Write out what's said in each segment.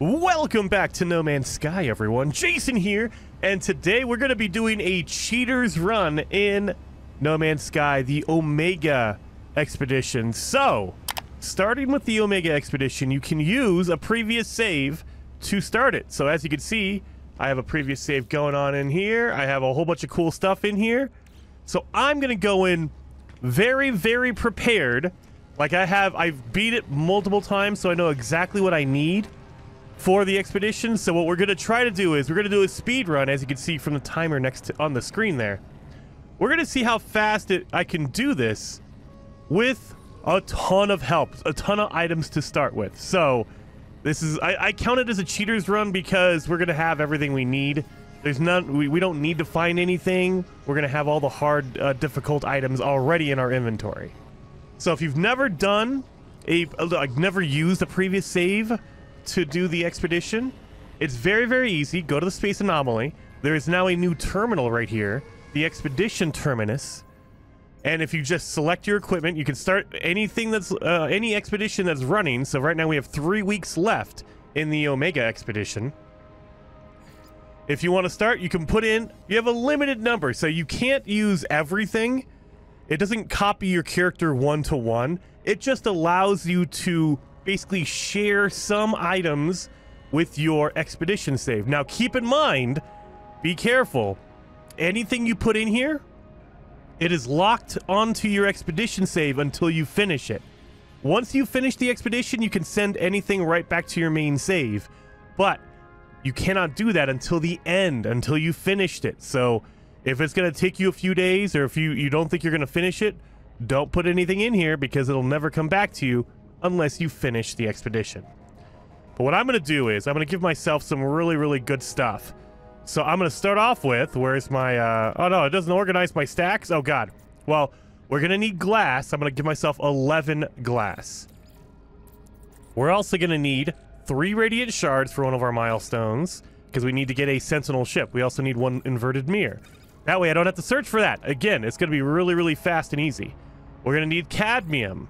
Welcome back to No Man's Sky, everyone. Jason here, and today we're going to be doing a cheater's run in No Man's Sky, the Omega Expedition. So, starting with the Omega Expedition, you can use a previous save to start it. So as you can see, I have a previous save going on in here. I have a whole bunch of cool stuff in here. So I'm going to go in very, very prepared. Like I have, I've beat it multiple times, so I know exactly what I need for the expedition. So what we're going to try to do is we're going to do a speed run, as you can see from the timer next to, on the screen there. We're going to see how fast it, I can do this with a ton of help, a ton of items to start with. So this is, I, I count it as a cheater's run because we're going to have everything we need. There's none, we, we don't need to find anything. We're going to have all the hard, uh, difficult items already in our inventory. So if you've never done a, like never used a previous save, to do the expedition. It's very, very easy. Go to the Space Anomaly. There is now a new terminal right here, the Expedition Terminus. And if you just select your equipment, you can start anything that's, uh, any expedition that's running. So right now we have three weeks left in the Omega expedition. If you want to start, you can put in, you have a limited number, so you can't use everything. It doesn't copy your character one to one. It just allows you to basically share some items with your expedition save. Now, keep in mind, be careful. Anything you put in here, it is locked onto your expedition save until you finish it. Once you finish the expedition, you can send anything right back to your main save. But you cannot do that until the end, until you finished it. So if it's going to take you a few days or if you, you don't think you're going to finish it, don't put anything in here because it'll never come back to you unless you finish the expedition. But what I'm going to do is I'm going to give myself some really, really good stuff. So I'm going to start off with, where's my, uh, oh no, it doesn't organize my stacks. Oh God. Well, we're going to need glass. I'm going to give myself 11 glass. We're also going to need three radiant shards for one of our milestones because we need to get a sentinel ship. We also need one inverted mirror. That way I don't have to search for that. Again, it's going to be really, really fast and easy. We're going to need cadmium.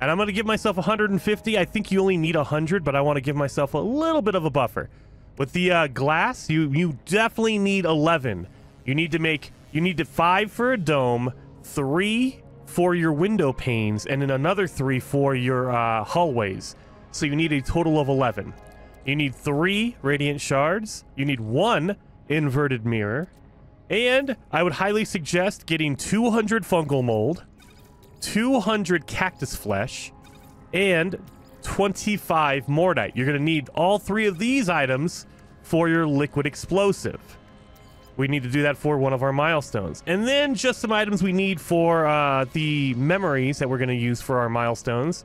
And I'm going to give myself 150. I think you only need 100, but I want to give myself a little bit of a buffer. With the uh, glass, you, you definitely need 11. You need to make, you need to five for a dome, three for your window panes, and then another three for your uh, hallways. So you need a total of 11. You need three radiant shards. You need one inverted mirror. And I would highly suggest getting 200 fungal mold, 200 cactus flesh, and 25 mordite. You're going to need all three of these items for your liquid explosive. We need to do that for one of our milestones. And then just some items we need for uh, the memories that we're going to use for our milestones.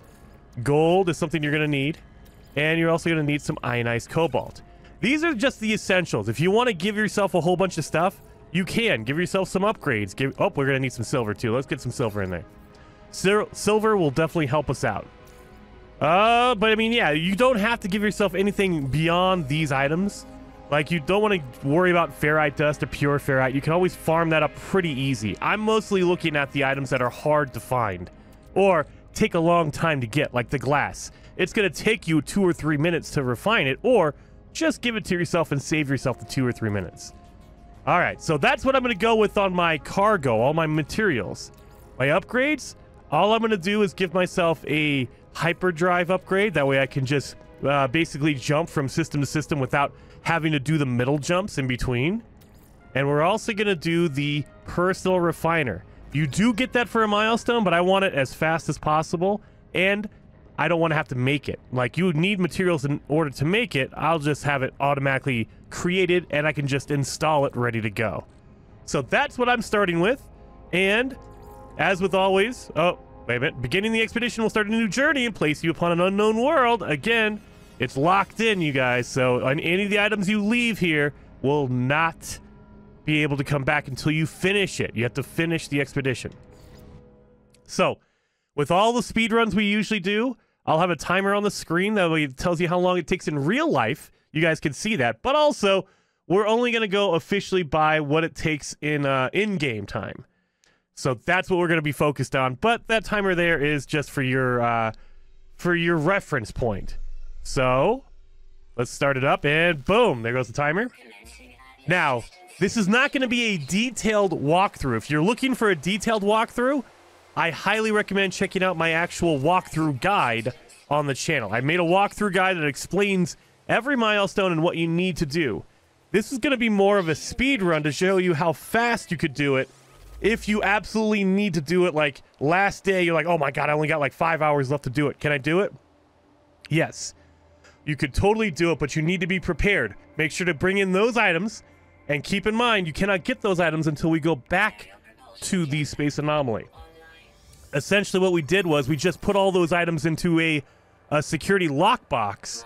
Gold is something you're going to need. And you're also going to need some ionized cobalt. These are just the essentials. If you want to give yourself a whole bunch of stuff, you can. Give yourself some upgrades. Give, oh, we're going to need some silver too. Let's get some silver in there. Sil silver will definitely help us out. Uh, but I mean, yeah, you don't have to give yourself anything beyond these items. Like, you don't want to worry about ferrite dust or pure ferrite. You can always farm that up pretty easy. I'm mostly looking at the items that are hard to find or take a long time to get, like the glass. It's going to take you two or three minutes to refine it, or just give it to yourself and save yourself the two or three minutes. All right, so that's what I'm going to go with on my cargo, all my materials. My upgrades, all I'm going to do is give myself a hyperdrive upgrade. That way I can just uh, basically jump from system to system without having to do the middle jumps in between. And we're also going to do the personal refiner. You do get that for a milestone, but I want it as fast as possible. And I don't want to have to make it. Like, you need materials in order to make it. I'll just have it automatically created, and I can just install it ready to go. So that's what I'm starting with. And as with always, oh, wait a minute. Beginning the expedition will start a new journey and place you upon an unknown world. Again, it's locked in, you guys. So on any of the items you leave here will not be able to come back until you finish it. You have to finish the expedition. So, with all the speed runs we usually do, I'll have a timer on the screen that tells you how long it takes in real life. You guys can see that. But also, we're only going to go officially by what it takes in uh, in-game time. So that's what we're going to be focused on. But that timer there is just for your uh, for your reference point. So Let's start it up, and boom, there goes the timer. Now, this is not going to be a detailed walkthrough. If you're looking for a detailed walkthrough, I highly recommend checking out my actual walkthrough guide on the channel. I made a walkthrough guide that explains every milestone and what you need to do. This is going to be more of a speed run to show you how fast you could do it if you absolutely need to do it like last day you're like oh my god i only got like five hours left to do it. Can i do it? Yes. You could totally do it but you need to be prepared. Make sure to bring in those items and keep in mind you cannot get those items until we go back to the space anomaly. Essentially what we did was we just put all those items into a, a security lockbox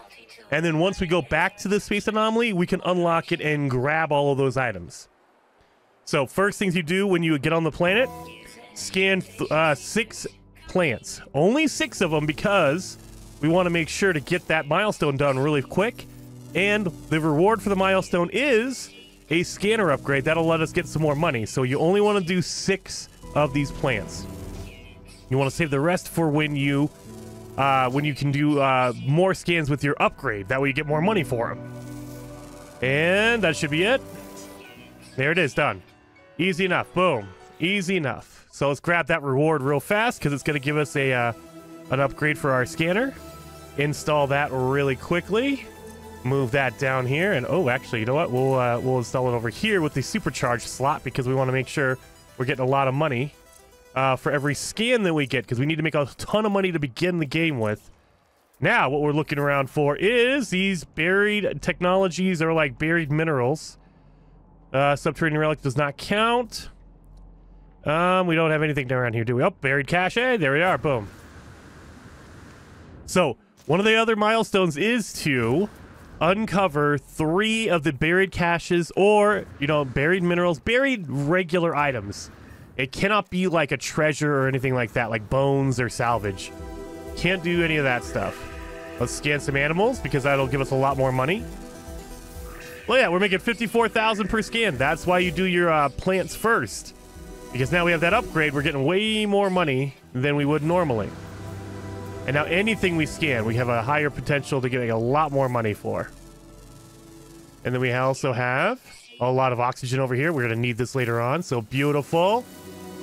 and then once we go back to the space anomaly we can unlock it and grab all of those items so first things you do when you get on the planet, scan uh, six plants. Only six of them because we want to make sure to get that milestone done really quick. And the reward for the milestone is a scanner upgrade. That'll let us get some more money. So you only want to do six of these plants. You want to save the rest for when you uh, when you can do uh, more scans with your upgrade. That way you get more money for them. And that should be it. There it is, done. Easy enough. Boom. Easy enough. So let's grab that reward real fast because it's going to give us a uh, an upgrade for our scanner. Install that really quickly. Move that down here, and oh, actually, you know what? We'll uh, we'll install it over here with the supercharged slot because we want to make sure we're getting a lot of money uh, for every scan that we get because we need to make a ton of money to begin the game with. Now, what we're looking around for is these buried technologies or like buried minerals. Uh, subterranean relic does not count. Um, we don't have anything around here, do we? Oh, buried cache. There we are. Boom. So, one of the other milestones is to uncover three of the buried caches or, you know, buried minerals, buried regular items. It cannot be like a treasure or anything like that, like bones or salvage. Can't do any of that stuff. Let's scan some animals because that'll give us a lot more money. Well, yeah, we're making 54,000 per scan. That's why you do your uh, plants first. Because now we have that upgrade, we're getting way more money than we would normally. And now anything we scan, we have a higher potential to get a lot more money for. And then we also have a lot of oxygen over here. We're going to need this later on. So beautiful.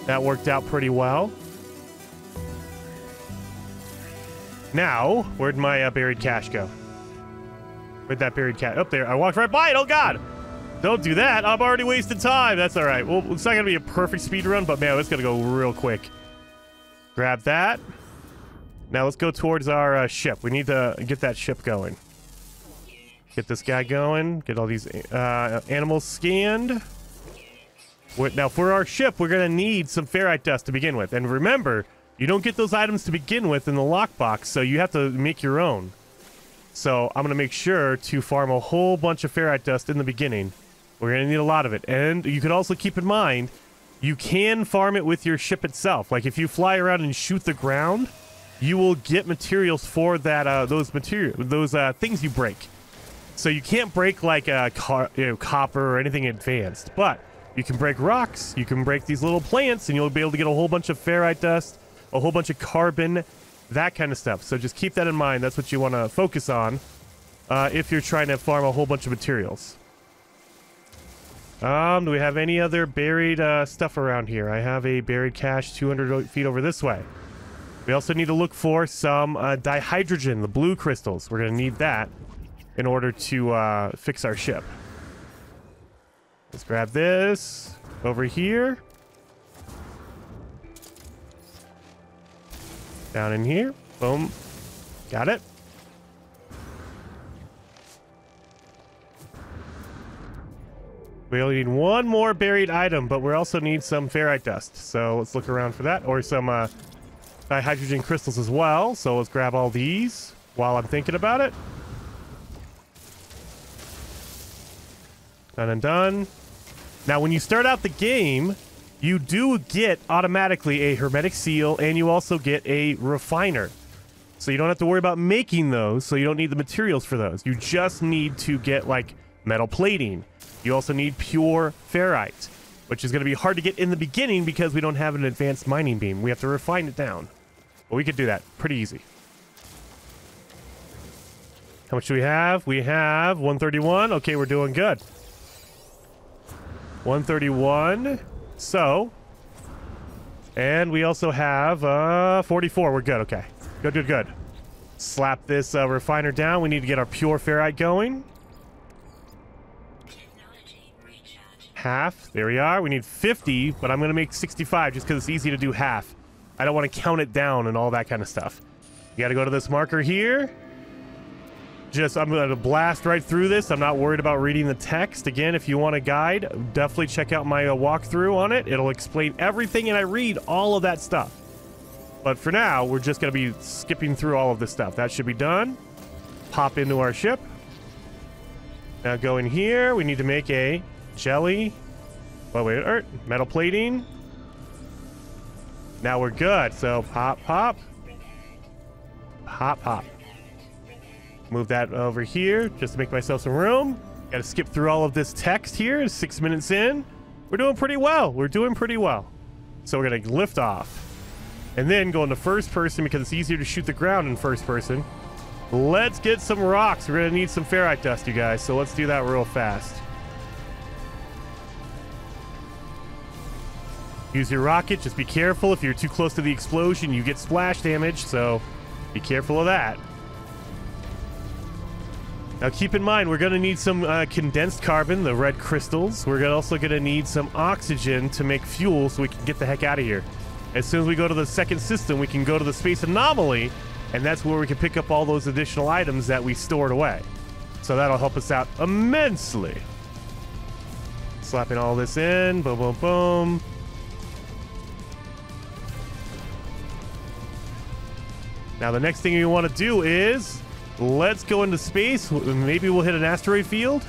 That worked out pretty well. Now, where'd my uh, buried cache go? With that buried cat. Up there. I walked right by it. Oh, God. Don't do that. I'm already wasting time. That's all right. Well, it's not going to be a perfect speed run, but man, it's going to go real quick. Grab that. Now let's go towards our uh, ship. We need to get that ship going. Get this guy going. Get all these uh, animals scanned. Now, for our ship, we're going to need some ferrite dust to begin with. And remember, you don't get those items to begin with in the lockbox, so you have to make your own. So I'm going to make sure to farm a whole bunch of ferrite dust in the beginning. We're going to need a lot of it. And you could also keep in mind, you can farm it with your ship itself. Like if you fly around and shoot the ground, you will get materials for that uh, those material those uh, things you break. So you can't break like a car, you know, copper or anything advanced, but you can break rocks. You can break these little plants, and you'll be able to get a whole bunch of ferrite dust, a whole bunch of carbon, that kind of stuff. So just keep that in mind. That's what you want to focus on uh, if you're trying to farm a whole bunch of materials. Um, do we have any other buried uh, stuff around here? I have a buried cache 200 feet over this way. We also need to look for some uh, dihydrogen, the blue crystals. We're going to need that in order to uh, fix our ship. Let's grab this over here. Down in here. Boom. Got it. We only need one more buried item, but we also need some ferrite dust. So let's look around for that. Or some uh, dihydrogen crystals as well. So let's grab all these while I'm thinking about it. Done and done. Now, when you start out the game, you do get automatically a hermetic seal and you also get a refiner. So you don't have to worry about making those, so you don't need the materials for those. You just need to get like metal plating. You also need pure ferrite, which is going to be hard to get in the beginning because we don't have an advanced mining beam. We have to refine it down. But we could do that pretty easy. How much do we have? We have 131. Okay, we're doing good. 131. So, and we also have uh, 44. We're good. Okay. Good, good, good. Slap this uh, refiner down. We need to get our pure ferrite going. Half. There we are. We need 50, but I'm going to make 65 just because it's easy to do half. I don't want to count it down and all that kind of stuff. You got to go to this marker here. Just, I'm going to blast right through this. I'm not worried about reading the text. Again, if you want a guide, definitely check out my uh, walkthrough on it. It'll explain everything, and I read all of that stuff. But for now, we're just going to be skipping through all of this stuff. That should be done. Pop into our ship. Now go in here. We need to make a jelly. Oh, wait, er, metal plating. Now we're good. So pop, pop. Pop, pop. Move that over here just to make myself some room. Got to skip through all of this text here. Six minutes in. We're doing pretty well. We're doing pretty well. So we're going to lift off. And then go into first person because it's easier to shoot the ground in first person. Let's get some rocks. We're going to need some ferrite dust, you guys. So let's do that real fast. Use your rocket. Just be careful. If you're too close to the explosion, you get splash damage. So be careful of that. Now keep in mind, we're going to need some uh, condensed carbon, the red crystals. We're also going to need some oxygen to make fuel so we can get the heck out of here. As soon as we go to the second system, we can go to the space anomaly, and that's where we can pick up all those additional items that we stored away. So that'll help us out immensely. Slapping all this in, boom, boom, boom. Now the next thing you want to do is let's go into space. Maybe we'll hit an asteroid field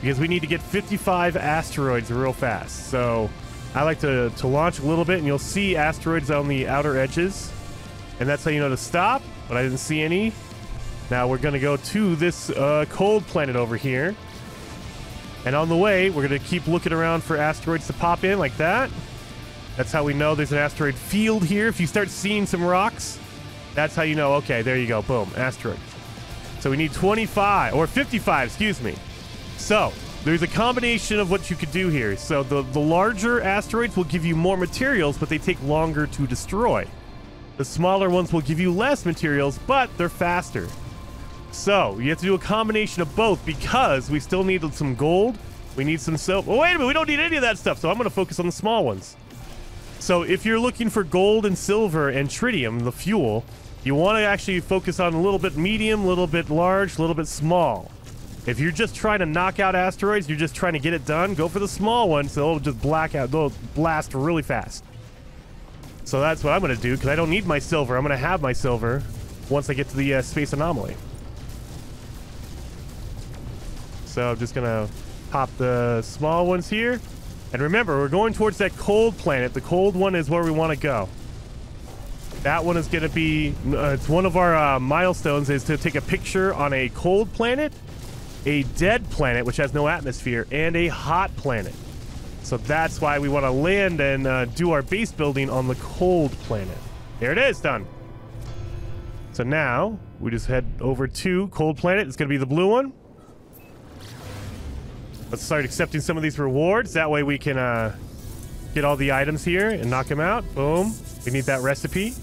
because we need to get 55 asteroids real fast. So I like to, to launch a little bit, and you'll see asteroids on the outer edges. And that's how you know to stop, but I didn't see any. Now we're going to go to this uh, cold planet over here. And on the way, we're going to keep looking around for asteroids to pop in like that. That's how we know there's an asteroid field here. If you start seeing some rocks, that's how you know, okay, there you go, boom, asteroid. So we need 25, or 55, excuse me. So, there's a combination of what you could do here. So the, the larger asteroids will give you more materials, but they take longer to destroy. The smaller ones will give you less materials, but they're faster. So you have to do a combination of both because we still need some gold. We need some silver. Oh, wait a minute, we don't need any of that stuff, so I'm going to focus on the small ones. So if you're looking for gold and silver and tritium, the fuel, you want to actually focus on a little bit medium, a little bit large, a little bit small. If you're just trying to knock out asteroids, you're just trying to get it done, go for the small ones. So they'll just black out, they'll blast really fast. So that's what I'm going to do, because I don't need my silver. I'm going to have my silver once I get to the uh, space anomaly. So I'm just going to pop the small ones here. And remember, we're going towards that cold planet. The cold one is where we want to go. That one is going to be, uh, it's one of our uh, milestones is to take a picture on a cold planet a dead planet which has no atmosphere, and a hot planet. So that's why we want to land and uh, do our base building on the cold planet. There it is, done. So now we just head over to cold planet. It's going to be the blue one. Let's start accepting some of these rewards. That way we can uh, get all the items here and knock them out. Boom. We need that recipe.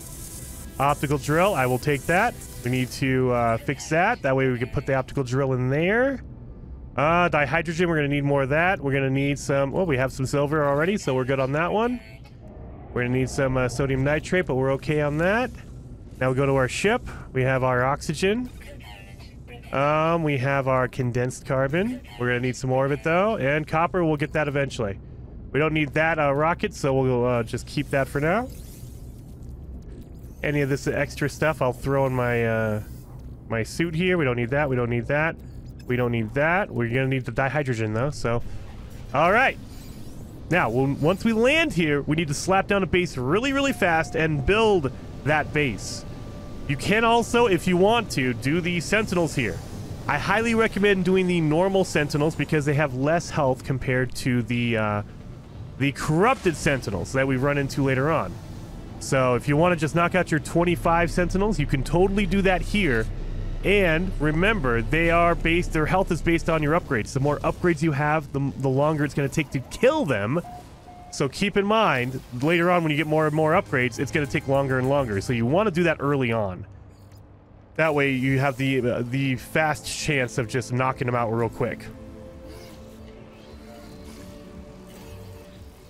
Optical drill. I will take that. We need to uh, fix that. That way we can put the optical drill in there. Uh, dihydrogen, we're going to need more of that. We're going to need some... Well, we have some silver already, so we're good on that one. We're going to need some uh, sodium nitrate, but we're okay on that. Now we go to our ship. We have our oxygen. Um, we have our condensed carbon. We're going to need some more of it, though. And copper, we'll get that eventually. We don't need that uh, rocket, so we'll uh, just keep that for now any of this extra stuff I'll throw in my uh, my suit here. We don't need that. We don't need that. We don't need that. We're gonna need the dihydrogen though. So, all right. Now, once we land here, we need to slap down a base really, really fast and build that base. You can also, if you want to, do the sentinels here. I highly recommend doing the normal sentinels because they have less health compared to the uh, the corrupted sentinels that we run into later on. So if you want to just knock out your 25 Sentinels, you can totally do that here And remember, they are based, their health is based on your upgrades. The more upgrades you have, the, the longer it's going to take to kill them. So keep in mind, later on when you get more and more upgrades, it's going to take longer and longer. So you want to do that early on. That way you have the uh, the fast chance of just knocking them out real quick.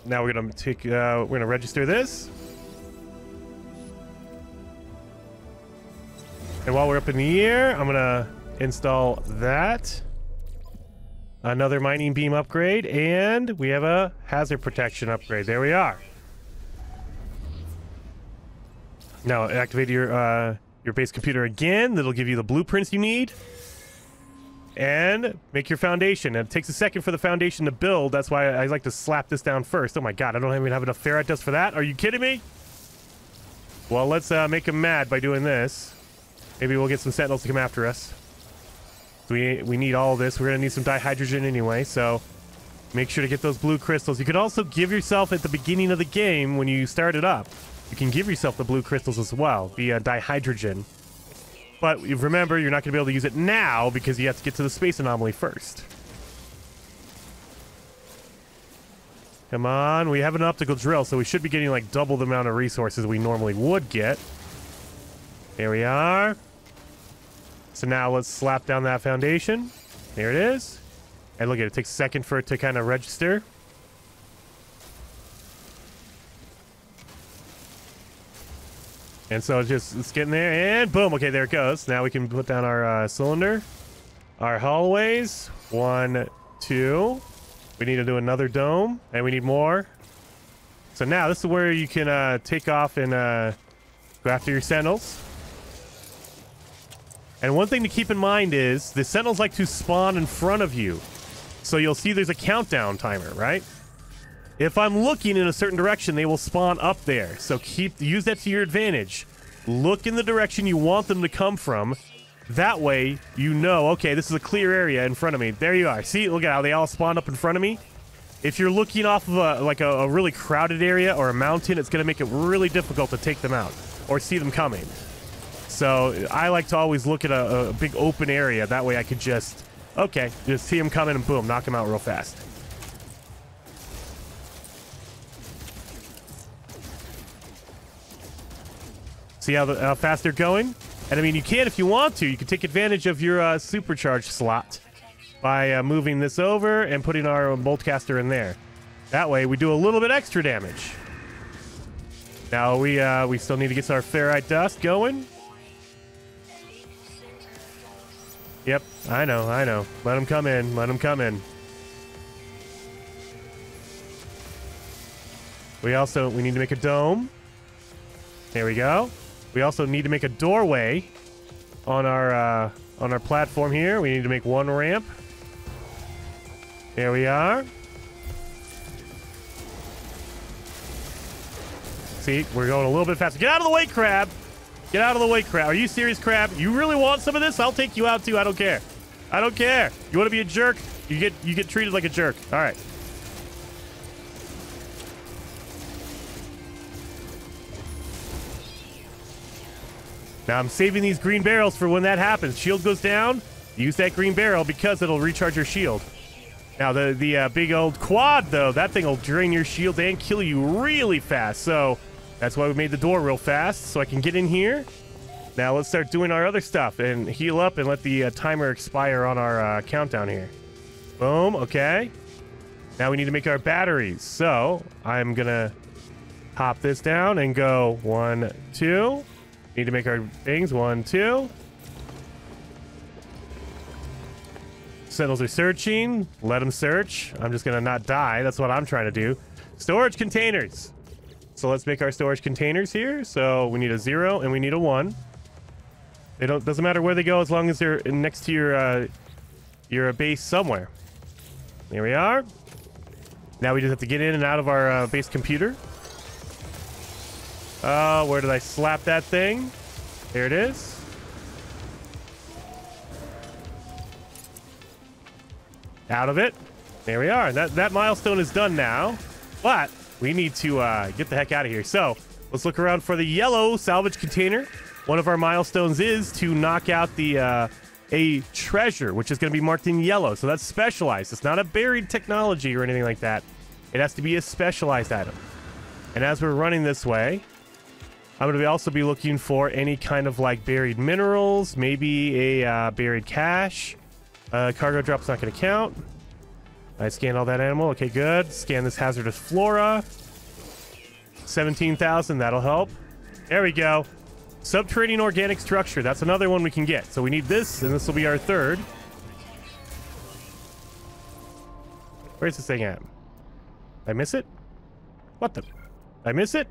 Now we're gonna take uh, we're gonna register this. And while we're up in the air, I'm gonna install that. Another mining beam upgrade, and we have a hazard protection upgrade. There we are. Now activate your uh, your base computer again. That'll give you the blueprints you need. And make your foundation. And it takes a second for the foundation to build. That's why I like to slap this down first. Oh my god, I don't even have enough ferrite dust for that. Are you kidding me? Well, let's uh, make him mad by doing this. Maybe we'll get some sentinels to come after us. We, we need all this. We're going to need some dihydrogen anyway, so make sure to get those blue crystals. You could also give yourself at the beginning of the game, when you start it up, you can give yourself the blue crystals as well, via dihydrogen. But remember, you're not going to be able to use it now because you have to get to the space anomaly first. Come on, we have an optical drill, so we should be getting like double the amount of resources we normally would get. There we are. So now let's slap down that foundation. There it is. And look at it, it takes a second for it to kind of register. And so it's just, it's getting there, and boom, okay, there it goes. Now we can put down our uh, cylinder. Our hallways, one, two. We need to do another dome, and we need more. So now this is where you can uh, take off and uh, go after your sentinels. And one thing to keep in mind is the sentinels like to spawn in front of you. So you'll see there's a countdown timer, right? If I'm looking in a certain direction, they will spawn up there. So keep use that to your advantage. Look in the direction you want them to come from. That way, you know, okay, this is a clear area in front of me. There you are. See, look at how they all spawned up in front of me. If you're looking off of a, like a, a really crowded area or a mountain, it's going to make it really difficult to take them out or see them coming. So I like to always look at a, a big open area. That way I could just, okay, just see them coming and boom, knock them out real fast. See how, the, how fast they're going? And I mean, you can if you want to. You can take advantage of your uh, supercharged slot by uh, moving this over and putting our boltcaster in there. That way, we do a little bit extra damage. Now we uh, we still need to get our ferrite dust going. Yep, I know, I know. Let them come in. Let them come in. We also we need to make a dome. There we go. We also need to make a doorway on our uh, on our platform here. We need to make one ramp. There we are. See, we're going a little bit faster. Get out of the way, crab! Get out of the way, crab. Are you serious, crab? You really want some of this? I'll take you out too. I don't care. I don't care. You want to be a jerk? You get you get treated like a jerk. All right. Now I'm saving these green barrels for when that happens. Shield goes down, use that green barrel because it'll recharge your shield. Now the the uh, big old quad though, that thing will drain your shield and kill you really fast. So that's why we made the door real fast so I can get in here. Now let's start doing our other stuff and heal up and let the uh, timer expire on our uh, countdown here. Boom. Okay. Now we need to make our batteries. So I'm gonna pop this down and go one, two. Need to make our things. One, two. Sentinels are searching. Let them search. I'm just to not die. That's what I'm trying to do. Storage containers. So let's make our storage containers here. So we need a zero and we need a one. They don't doesn't matter where they go as long as they're next to your uh, your base somewhere. There we are. Now we just have to get in and out of our uh, base computer. Uh, where did I slap that thing? There it is. Out of it. There we are. That that milestone is done now. But we need to uh, get the heck out of here. So let's look around for the yellow salvage container. one of our milestones is to knock out the uh, a treasure, which is going to be marked in yellow. So that's specialized. It's not a buried technology or anything like that. It has to be a specialized item. And as we're running this way, I'm going to also be looking for any kind of like buried minerals, maybe a uh, buried cache. Uh, cargo drop's not going to count. I scanned all that animal. Okay, good. Scan this hazardous flora. 17,000, that'll help. There we go. Subterranean organic structure. That's another one we can get. So we need this, and this will be our third. Where's this thing at? I miss it? What the? I miss it?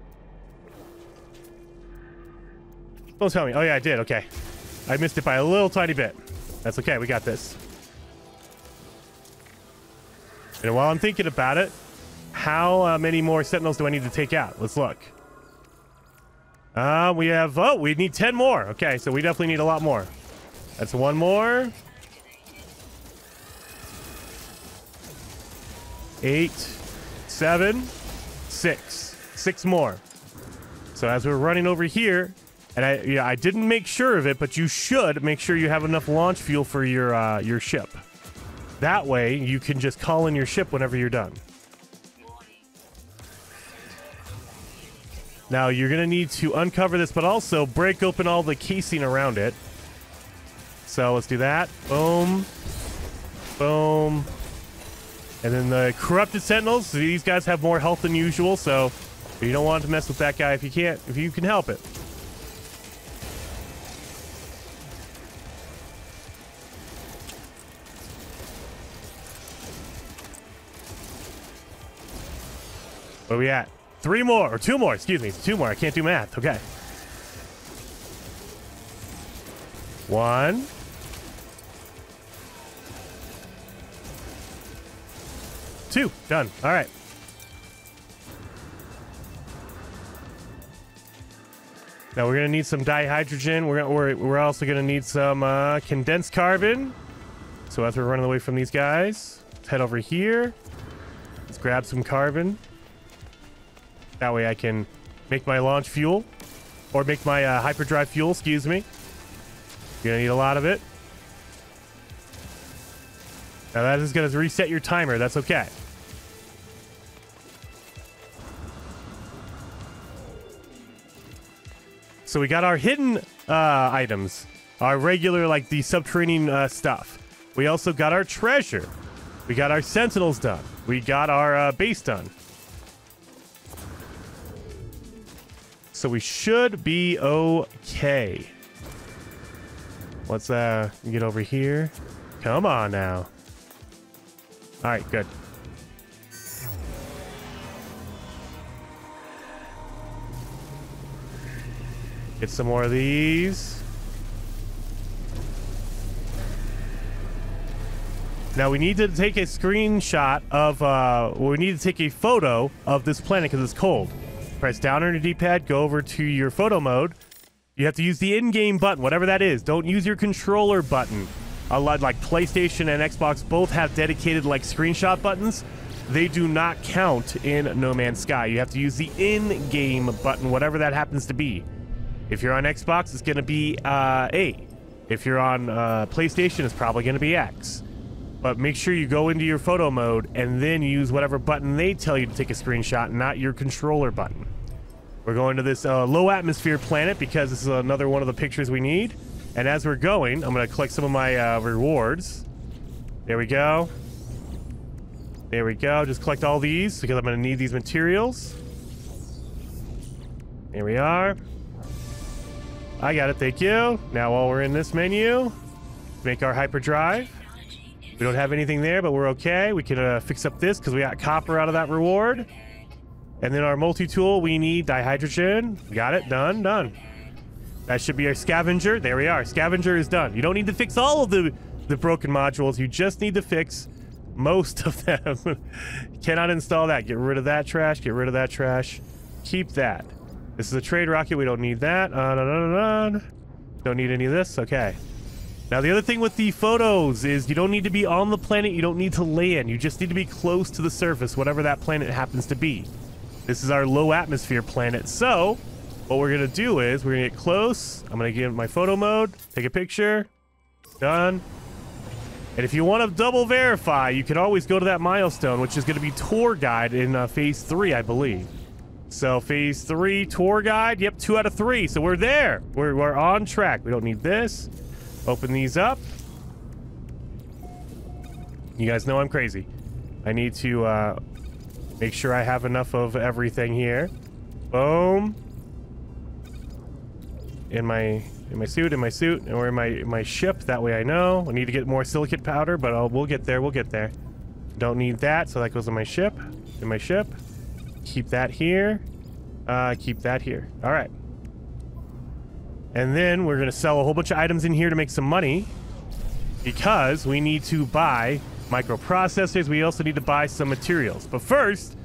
Don't tell me. Oh, yeah, I did. Okay. I missed it by a little tiny bit. That's okay. We got this. And while I'm thinking about it, how uh, many more sentinels do I need to take out? Let's look. Uh, we have, oh, we need 10 more. Okay, so we definitely need a lot more. That's one more. Eight, seven, six. Six more. So as we're running over here, and I yeah, I didn't make sure of it, but you should make sure you have enough launch fuel for your uh, your ship. That way, you can just call in your ship whenever you're done. Now, you're going to need to uncover this, but also break open all the casing around it. So let's do that. Boom. Boom. And then the Corrupted Sentinels. These guys have more health than usual, so you don't want to mess with that guy if you can't, if you can help it. Where we at? Three more, or two more, excuse me. Two more. I can't do math. Okay. One. Two. Done. All right. Now we're gonna need some dihydrogen. We're we're we're also gonna need some uh, condensed carbon. So as we're running away from these guys, let's head over here. Let's grab some carbon. That way I can make my launch fuel. Or make my uh, hyperdrive fuel, excuse me. You're going to need a lot of it. Now that is to reset your timer. That's okay. So we got our hidden uh, items. Our regular, like the subterranean uh, stuff. We also got our treasure. We got our sentinels done. We got our uh, base done. So we should be okay. Let's uh get over here. Come on now. All right, good. Get some more of these. Now we need to take a screenshot of, uh, we need to take a photo of this planet because it's cold press down on your D-pad, go over to your photo mode. You have to use the in-game button, whatever that is. Don't use your controller button. A lot like PlayStation and Xbox both have dedicated like screenshot buttons. They do not count in No Man's Sky. You have to use the in-game button, whatever that happens to be. If you're on Xbox, it's going to be uh, A. If you're on uh, PlayStation, it's probably going to be X. But make sure you go into your photo mode and then use whatever button they tell you to take a screenshot, not your controller button. We're going to this uh, low atmosphere planet because this is another one of the pictures we need. And as we're going, I'm going to collect some of my uh, rewards. There we go. There we go. Just collect all these because I'm going to need these materials. Here we are. I got it. Thank you. Now, while we're in this menu, make our hyperdrive. We don't have anything there, but we're okay. We can uh, fix up this because we got copper out of that reward. And then our multi-tool, we need dihydrogen. Got it. Done. Done. That should be our scavenger. There we are. Scavenger is done. You don't need to fix all of the, the broken modules. You just need to fix most of them. Cannot install that. Get rid of that trash. Get rid of that trash. Keep that. This is a trade rocket. We don't need that. Uh. Don't need any of this. Okay. Now, the other thing with the photos is you don't need to be on the planet. You don't need to land. You just need to be close to the surface, whatever that planet happens to be. This is our low atmosphere planet. So, what we're gonna do is we're gonna get close. I'm gonna get my photo mode, take a picture, done. And if you want to double verify, you can always go to that milestone, which is going to be tour guide in uh, phase three, I believe. So phase three tour guide, yep, two out of three. So we're there. We're, we're on track. We don't need this. Open these up. You guys know I'm crazy. I need to uh, make sure I have enough of everything here. Boom. In my in my suit, in my suit, or in my my ship. That way I know. I need to get more silicate powder, but I'll, we'll get there. We'll get there. Don't need that, so that goes in my ship. In my ship. Keep that here. Uh, keep that here. All right. And then we're gonna sell a whole bunch of items in here to make some money, because we need to buy microprocessors. We also need to buy some materials. But first,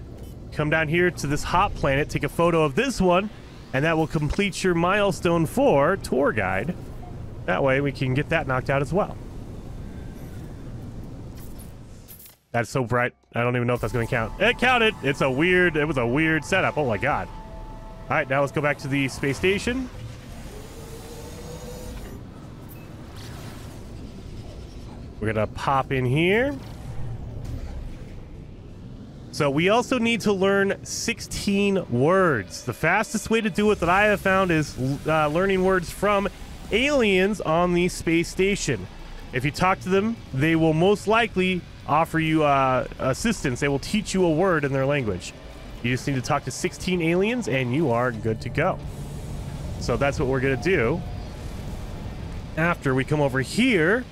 come down here to this hot planet, take a photo of this one and that will complete your milestone for tour guide. That way we can get that knocked out as well. That's so bright. I don't even know if that's going to count. It counted. It's a weird, it was a weird setup. Oh my god. All right, now let's go back to the space station. We're to pop in here. So we also need to learn 16 words. The fastest way to do it that I have found is uh, learning words from aliens on the space station. If you talk to them, they will most likely offer you uh, assistance. They will teach you a word in their language. You just need to talk to 16 aliens and you are good to go. So that's what we're going to do. After we come over here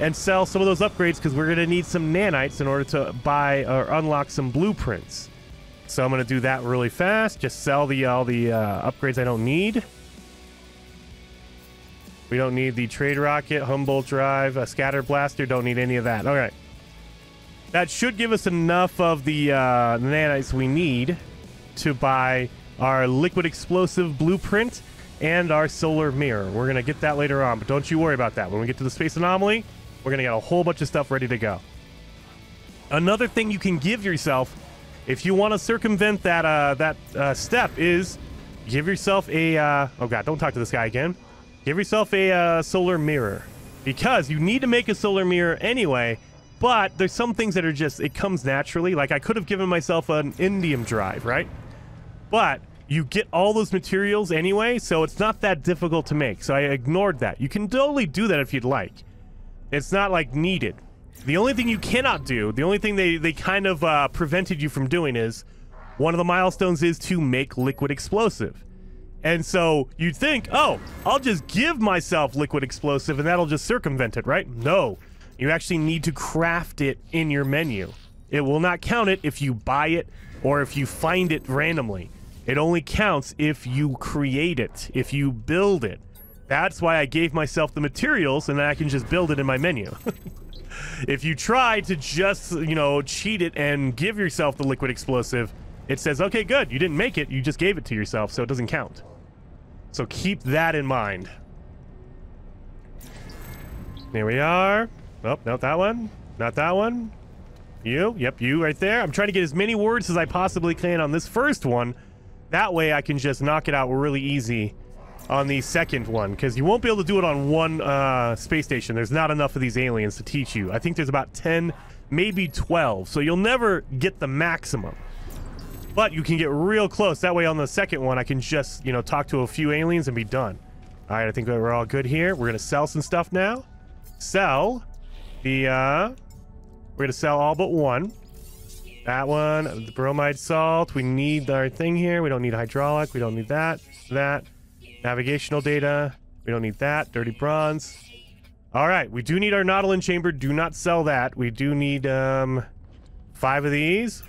and sell some of those upgrades because we're going to need some nanites in order to buy or unlock some blueprints. So I'm going to do that really fast. Just sell the all the uh, upgrades I don't need. We don't need the trade rocket, Humboldt drive, a scatter blaster. Don't need any of that. All right. That should give us enough of the uh, nanites we need to buy our liquid explosive blueprint and our solar mirror. We're going to get that later on, but don't you worry about that. When we get to the space anomaly, we're going to get a whole bunch of stuff ready to go. Another thing you can give yourself if you want to circumvent that uh, that uh, step is give yourself a uh, oh god don't talk to this guy again. Give yourself a uh, solar mirror. Because you need to make a solar mirror anyway but there's some things that are just it comes naturally. Like i could have given myself an indium drive right? But you get all those materials anyway so it's not that difficult to make. So i ignored that. You can totally do that if you'd like it's not like needed. The only thing you cannot do, the only thing they, they kind of uh, prevented you from doing is one of the milestones is to make liquid explosive. And so you'd think, oh, I'll just give myself liquid explosive and that'll just circumvent it, right? No. You actually need to craft it in your menu. It will not count it if you buy it or if you find it randomly. It only counts if you create it, if you build it. That's why I gave myself the materials and then I can just build it in my menu. if you try to just, you know, cheat it and give yourself the liquid explosive, it says, okay, good, you didn't make it, you just gave it to yourself, so it doesn't count. So keep that in mind. Here we are. Oh, not that one. Not that one. You. Yep, you right there. I'm trying to get as many words as I possibly can on this first one. That way I can just knock it out really easy on the second one because you won't be able to do it on one uh, space station. There's not enough of these aliens to teach you. I think there's about 10, maybe 12. So you'll never get the maximum. But you can get real close. That way on the second one, I can just, you know, talk to a few aliens and be done. All right, I think we're all good here. We're going to sell some stuff now. Sell the, uh, we're going to sell all but one. That one, the bromide salt. We need our thing here. We don't need hydraulic. We don't need that, that. Navigational data. We don't need that. Dirty bronze. All right. We do need our Nautilon chamber. Do not sell that. We do need um, five of these.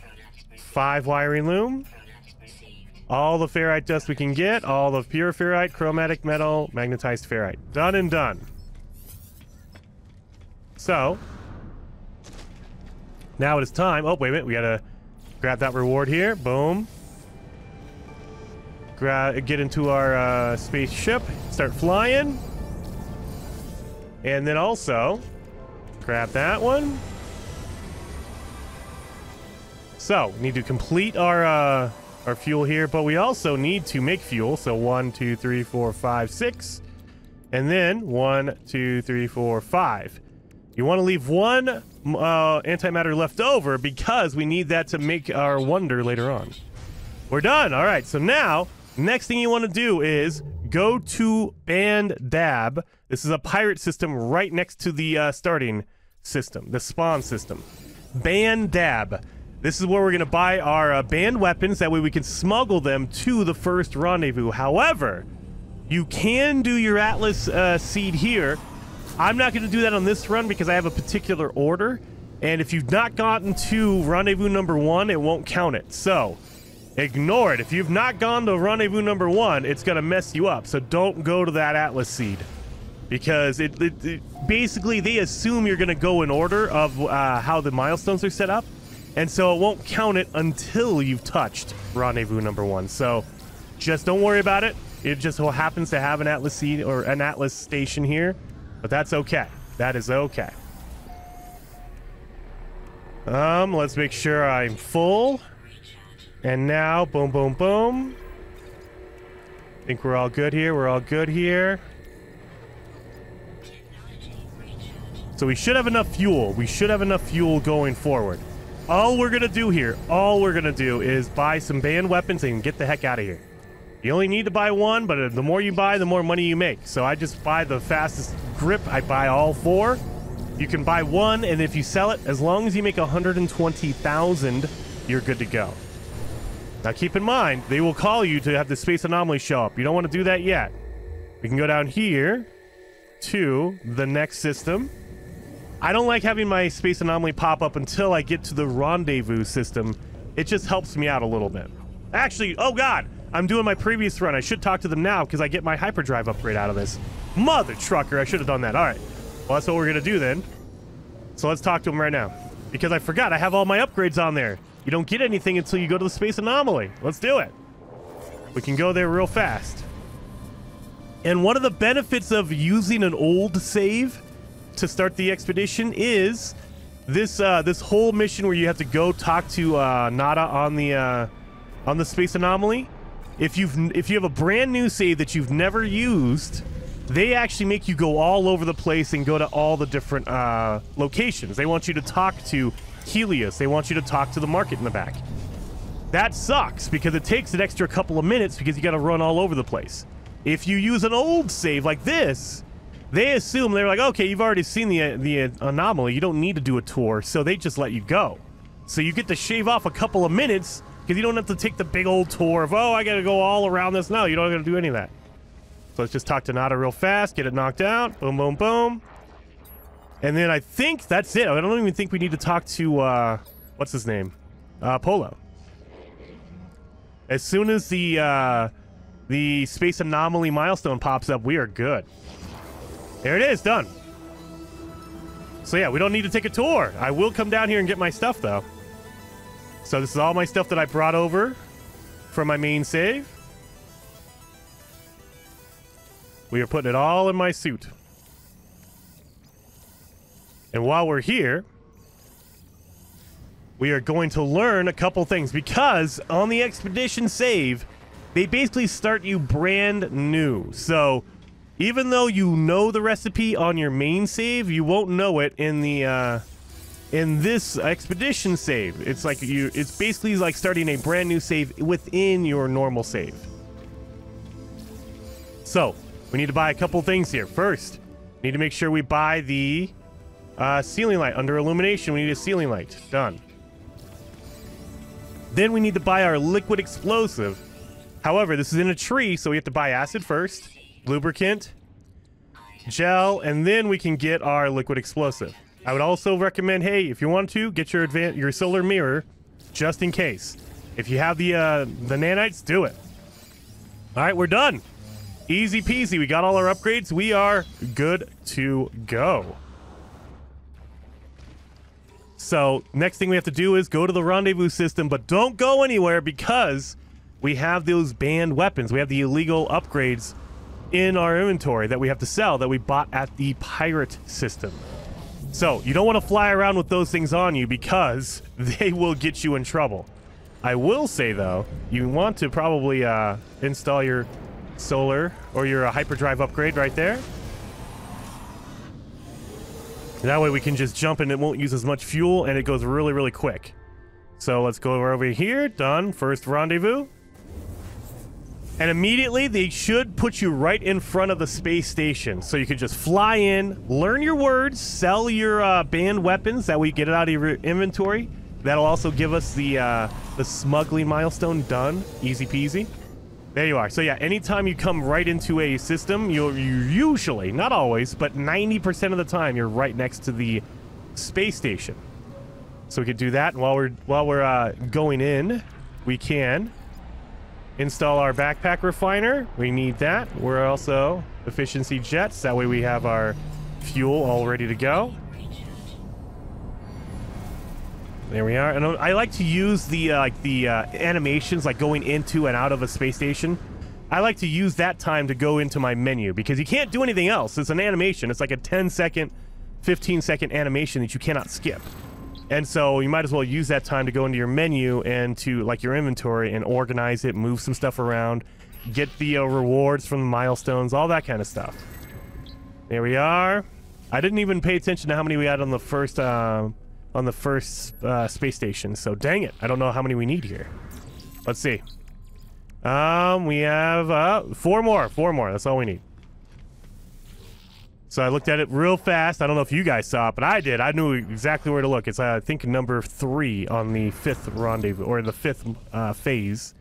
Five wiring loom. All the ferrite dust we can get. All the pure ferrite, chromatic metal, magnetized ferrite. Done and done. So, now it is time. Oh, wait a minute. We got to grab that reward here. Boom get into our uh, spaceship, start flying. And then also, grab that one. So, we need to complete our uh, our fuel here, but we also need to make fuel. So one, two, three, four, five, six. And then one, two, three, four, five. You want to leave one uh, antimatter left over because we need that to make our wonder later on. We're done. All right. So now, next thing you want to do is go to Band Dab. This is a pirate system right next to the uh, starting system, the spawn system. Band Dab. This is where we're going to buy our uh, banned weapons. That way we can smuggle them to the first rendezvous. However, you can do your Atlas uh, seed here. I'm not going to do that on this run because I have a particular order. And if you've not gotten to rendezvous number one, it won't count it. So, ignore it. If you've not gone to rendezvous number one, it's going to mess you up. So don't go to that Atlas seed. Because it, it, it basically, they assume you're going to go in order of uh, how the milestones are set up. And so it won't count it until you've touched rendezvous number one. So just don't worry about it. It just so happens to have an Atlas seed or an Atlas station here, but that's okay. That is okay. Um, let's make sure I'm full. And now, boom, boom, boom. Think we're all good here. We're all good here. So we should have enough fuel. We should have enough fuel going forward. All we're going to do here, all we're going to do is buy some banned weapons and get the heck out of here. You only need to buy one, but the more you buy, the more money you make. So I just buy the fastest grip. I buy all four. You can buy one, and if you sell it, as long as you make 120,000, you're good to go. Now keep in mind, they will call you to have the space anomaly show up. You don't want to do that yet. We can go down here to the next system. I don't like having my space anomaly pop up until I get to the rendezvous system. It just helps me out a little bit. Actually, oh god, I'm doing my previous run. I should talk to them now because I get my hyperdrive upgrade out of this. Mother trucker, I should have done that. All right. Well, that's what we're going to do then. So let's talk to them right now. Because I forgot, I have all my upgrades on there. You don't get anything until you go to the space anomaly. Let's do it. We can go there real fast. And one of the benefits of using an old save to start the expedition is this uh, this whole mission where you have to go talk to uh, Nada on the uh, on the space anomaly. If you've if you have a brand new save that you've never used, they actually make you go all over the place and go to all the different uh, locations. They want you to talk to Helios. They want you to talk to the market in the back. That sucks because it takes an extra couple of minutes because you got to run all over the place. If you use an old save like this, they assume they're like, okay, you've already seen the the anomaly. You don't need to do a tour, so they just let you go. So you get to shave off a couple of minutes because you don't have to take the big old tour of, oh, I got to go all around this. No, you don't have to do any of that. So let's just talk to Nada real fast, get it knocked out. Boom, boom, boom. And then I think that's it. I don't even think we need to talk to, uh, what's his name? Uh, Polo. As soon as the, uh, the space anomaly milestone pops up, we are good. There it is, done. So yeah, we don't need to take a tour. I will come down here and get my stuff, though. So this is all my stuff that I brought over from my main save. We are putting it all in my suit. And while we're here, we are going to learn a couple things because on the expedition save, they basically start you brand new. So even though you know the recipe on your main save, you won't know it in the uh, in this expedition save. It's like you it's basically like starting a brand new save within your normal save. So, we need to buy a couple things here. First, we need to make sure we buy the uh, ceiling light. Under illumination, we need a ceiling light. Done. Then we need to buy our liquid explosive. However, this is in a tree, so we have to buy acid first lubricant, gel, and then we can get our liquid explosive. I would also recommend, hey, if you want to, get your your solar mirror, just in case. If you have the uh, the nanites, do it. All right, we're done. Easy peasy. We got all our upgrades. We are good to go. So next thing we have to do is go to the rendezvous system, but don't go anywhere because we have those banned weapons. We have the illegal upgrades in our inventory that we have to sell that we bought at the pirate system. So you don't want to fly around with those things on you because they will get you in trouble. I will say though, you want to probably uh, install your solar or your uh, hyperdrive upgrade right there. That way we can just jump and it won't use as much fuel and it goes really, really quick. So let's go over here. Done. First rendezvous. And immediately they should put you right in front of the space station. So you can just fly in, learn your words, sell your uh, banned weapons. That way you get it out of your inventory. That'll also give us the uh, the smuggling milestone done. Easy peasy. There you are. So yeah, anytime you come right into a system, you're you usually, not always, but 90% of the time, you're right next to the space station. So we could do that. And while we're while we're uh, going in, we can install our backpack refiner. We need that. We're also efficiency jets. That way we have our fuel all ready to go. There we are. And I like to use the uh, like the uh, animations, like going into and out of a space station. I like to use that time to go into my menu because you can't do anything else. It's an animation. It's like a 10 second, 15 second animation that you cannot skip. And so you might as well use that time to go into your menu and to like your inventory and organize it, move some stuff around, get the uh, rewards from the milestones, all that kind of stuff. There we are. I didn't even pay attention to how many we had on the first uh, on the first uh, space station. So dang it, I don't know how many we need here. Let's see. Um, we have uh, four more. Four more. That's all we need. So I looked at it real fast. I don't know if you guys saw it, but I did. I knew exactly where to look. It's uh, I think number three on the fifth rendezvous or the fifth uh, phase.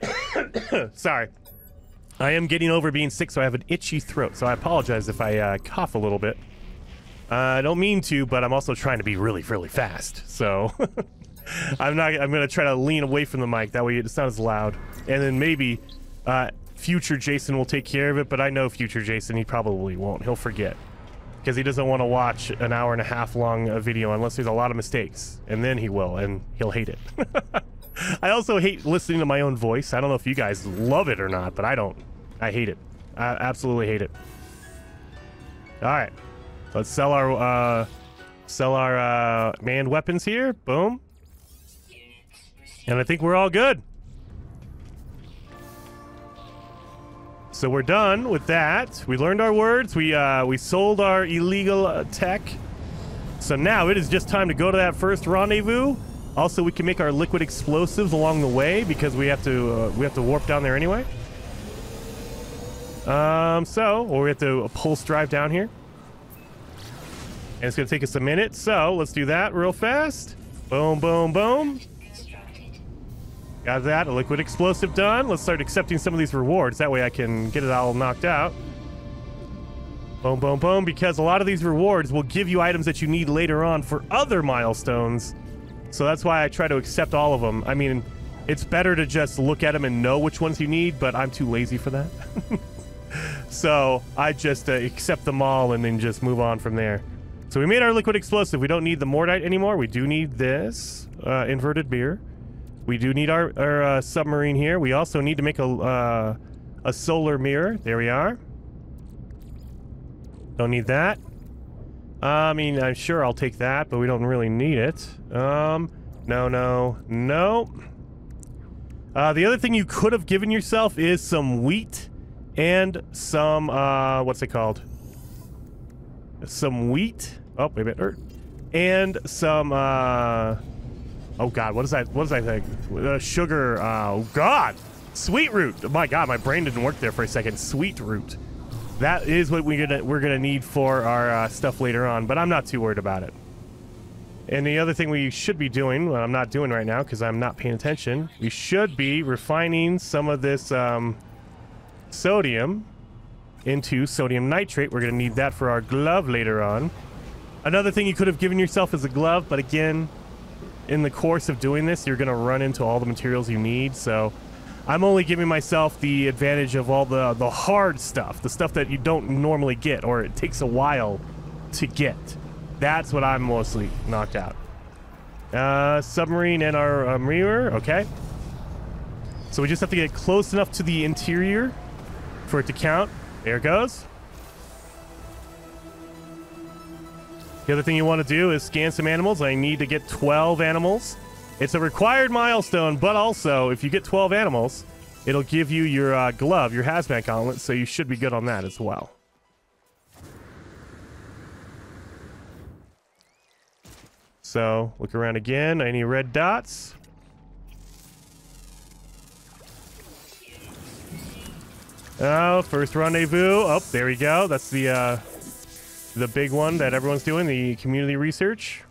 Sorry. I am getting over being sick, so I have an itchy throat. So I apologize if I uh, cough a little bit. Uh, I don't mean to, but I'm also trying to be really, really fast. So I'm not. I'm gonna try to lean away from the mic. That way it's not as loud. And then maybe uh, future Jason will take care of it. But I know future Jason, he probably won't. He'll forget because he doesn't want to watch an hour and a half long uh, video unless there's a lot of mistakes, and then he will, and he'll hate it. I also hate listening to my own voice. I don't know if you guys love it or not, but I don't. I hate it. I absolutely hate it. All right. Let's sell our uh, sell our uh, banned weapons here. Boom. And I think we're all good. So we're done with that. We learned our words. We uh, we sold our illegal uh, tech. So now it is just time to go to that first rendezvous. Also, we can make our liquid explosives along the way because we have to uh, we have to warp down there anyway. Um, so, or we have to pulse drive down here. And it's going to take us a minute, so let's do that real fast. Boom, boom, boom. Got that, a liquid explosive done. Let's start accepting some of these rewards. That way I can get it all knocked out. Boom, boom, boom, because a lot of these rewards will give you items that you need later on for other milestones. So that's why I try to accept all of them. I mean, it's better to just look at them and know which ones you need, but I'm too lazy for that. so I just uh, accept them all and then just move on from there. So we made our liquid explosive. We don't need the Mordite anymore. We do need this uh, inverted mirror. We do need our, our uh, submarine here. We also need to make a, uh, a solar mirror. There we are. Don't need that. I mean, I'm sure I'll take that, but we don't really need it. Um, no, no, no. Uh, the other thing you could have given yourself is some wheat and some, uh, what's it called? Some wheat Oh, wait a minute. Er, and some, uh... Oh, God, what is that? What is that thing? Uh, sugar, uh, oh, God! Sweet root! Oh, my God, my brain didn't work there for a second. Sweet root. That is what we're gonna, we're gonna need for our uh, stuff later on, but I'm not too worried about it. And the other thing we should be doing, what I'm not doing right now because I'm not paying attention, we should be refining some of this um, sodium into sodium nitrate. We're going to need that for our glove later on. Another thing you could have given yourself is a glove, but again, in the course of doing this, you're going to run into all the materials you need, so I'm only giving myself the advantage of all the, the hard stuff, the stuff that you don't normally get, or it takes a while to get. That's what I'm mostly knocked out. Uh, submarine and our uh, mirror, okay. So we just have to get close enough to the interior for it to count. There it goes. The other thing you want to do is scan some animals. I need to get 12 animals. It's a required milestone, but also, if you get 12 animals, it'll give you your uh, glove, your hazmat gauntlet, so you should be good on that as well. So, look around again. Any red dots? Oh, first rendezvous. Oh, there we go. That's the uh, the big one that everyone's doing, the community research.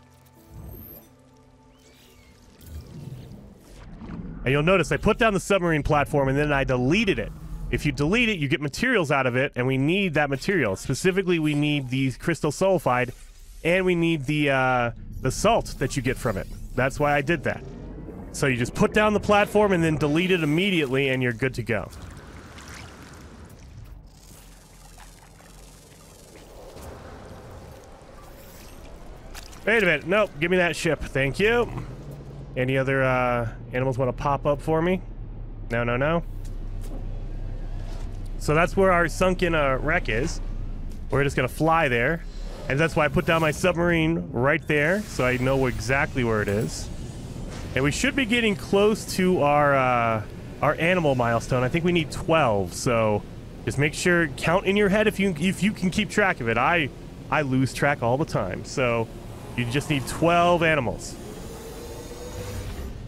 And you'll notice I put down the submarine platform and then I deleted it. If you delete it, you get materials out of it, and we need that material. Specifically, we need the crystal sulfide, and we need the uh, the salt that you get from it. That's why I did that. So you just put down the platform and then delete it immediately, and you're good to go. Wait a minute. Nope. Give me that ship. Thank you. Any other uh, animals want to pop up for me? No, no, no. So that's where our sunken uh, wreck is. We're just going to fly there. And that's why I put down my submarine right there, so I know exactly where it is. And we should be getting close to our uh, our animal milestone. I think we need 12, so just make sure count in your head if you if you can keep track of it. I I lose track all the time, so you just need 12 animals.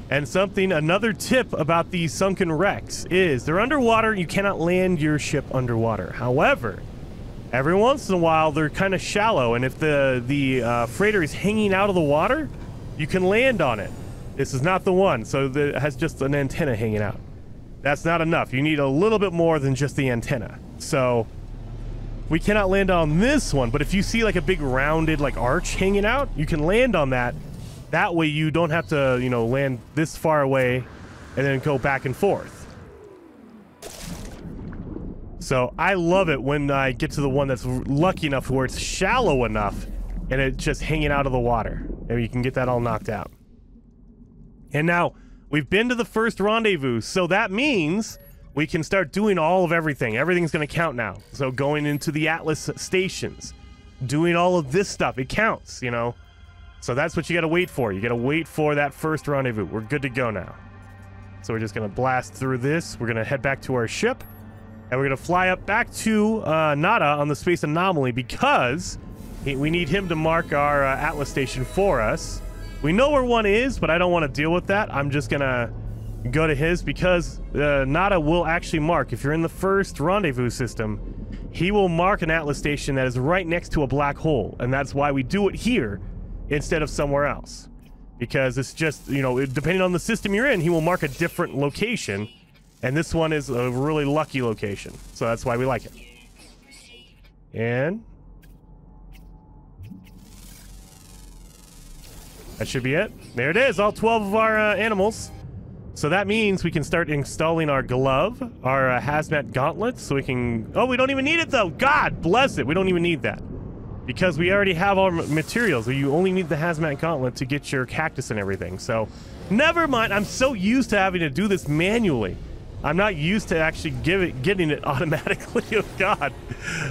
And something, another tip about these sunken wrecks is they're underwater. You cannot land your ship underwater. However, every once in a while they're kind of shallow, and if the the uh, freighter is hanging out of the water, you can land on it. This is not the one, so it has just an antenna hanging out. That's not enough. You need a little bit more than just the antenna. So we cannot land on this one, but if you see like a big rounded like arch hanging out, you can land on that. That way you don't have to, you know, land this far away and then go back and forth. So I love it when I get to the one that's lucky enough where it's shallow enough and it's just hanging out of the water. And you can get that all knocked out. And now we've been to the first rendezvous, so that means we can start doing all of everything. Everything's going to count now. So going into the Atlas stations, doing all of this stuff, it counts, you know. So that's what you got to wait for. You got to wait for that first rendezvous. We're good to go now. So we're just going to blast through this. We're going to head back to our ship. And we're going to fly up back to uh, Nada on the Space Anomaly because we need him to mark our uh, Atlas station for us. We know where one is, but I don't want to deal with that. I'm just going to go to his because uh, Nada will actually mark. If you're in the first rendezvous system, he will mark an Atlas station that is right next to a black hole. And that's why we do it here instead of somewhere else. Because it's just, you know, depending on the system you're in, he will mark a different location. And this one is a really lucky location. So that's why we like it. And... That should be it. There it is, all 12 of our uh, animals. So that means we can start installing our glove, our uh, hazmat gauntlet, so we can... Oh, we don't even need it, though! God bless it! We don't even need that. Because we already have our materials. You only need the hazmat gauntlet to get your cactus and everything. So, never mind. I'm so used to having to do this manually. I'm not used to actually it, getting it automatically. oh, God.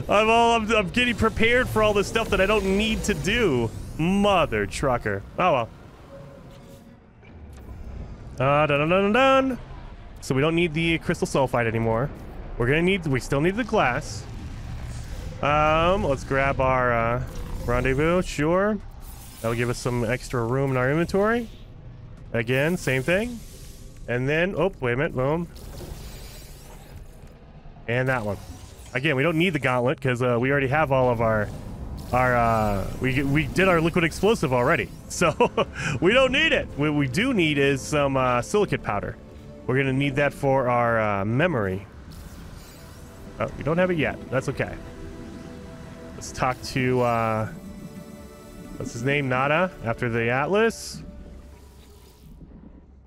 I'm, all, I'm, I'm getting prepared for all this stuff that I don't need to do. Mother trucker. Oh, well. Uh, dun, dun, dun, dun. So we don't need the crystal sulfide anymore. We're gonna need, we still need the glass. Um, let's grab our uh, rendezvous, sure. That'll give us some extra room in our inventory. Again, same thing. And then, oh, wait a minute, boom. And that one. Again, we don't need the gauntlet because uh, we already have all of our our uh, we we did our liquid explosive already, so we don't need it. What we do need is some uh, silicate powder. We're gonna need that for our uh, memory. Oh, we don't have it yet. That's okay. Let's talk to uh, what's his name? Nada after the Atlas.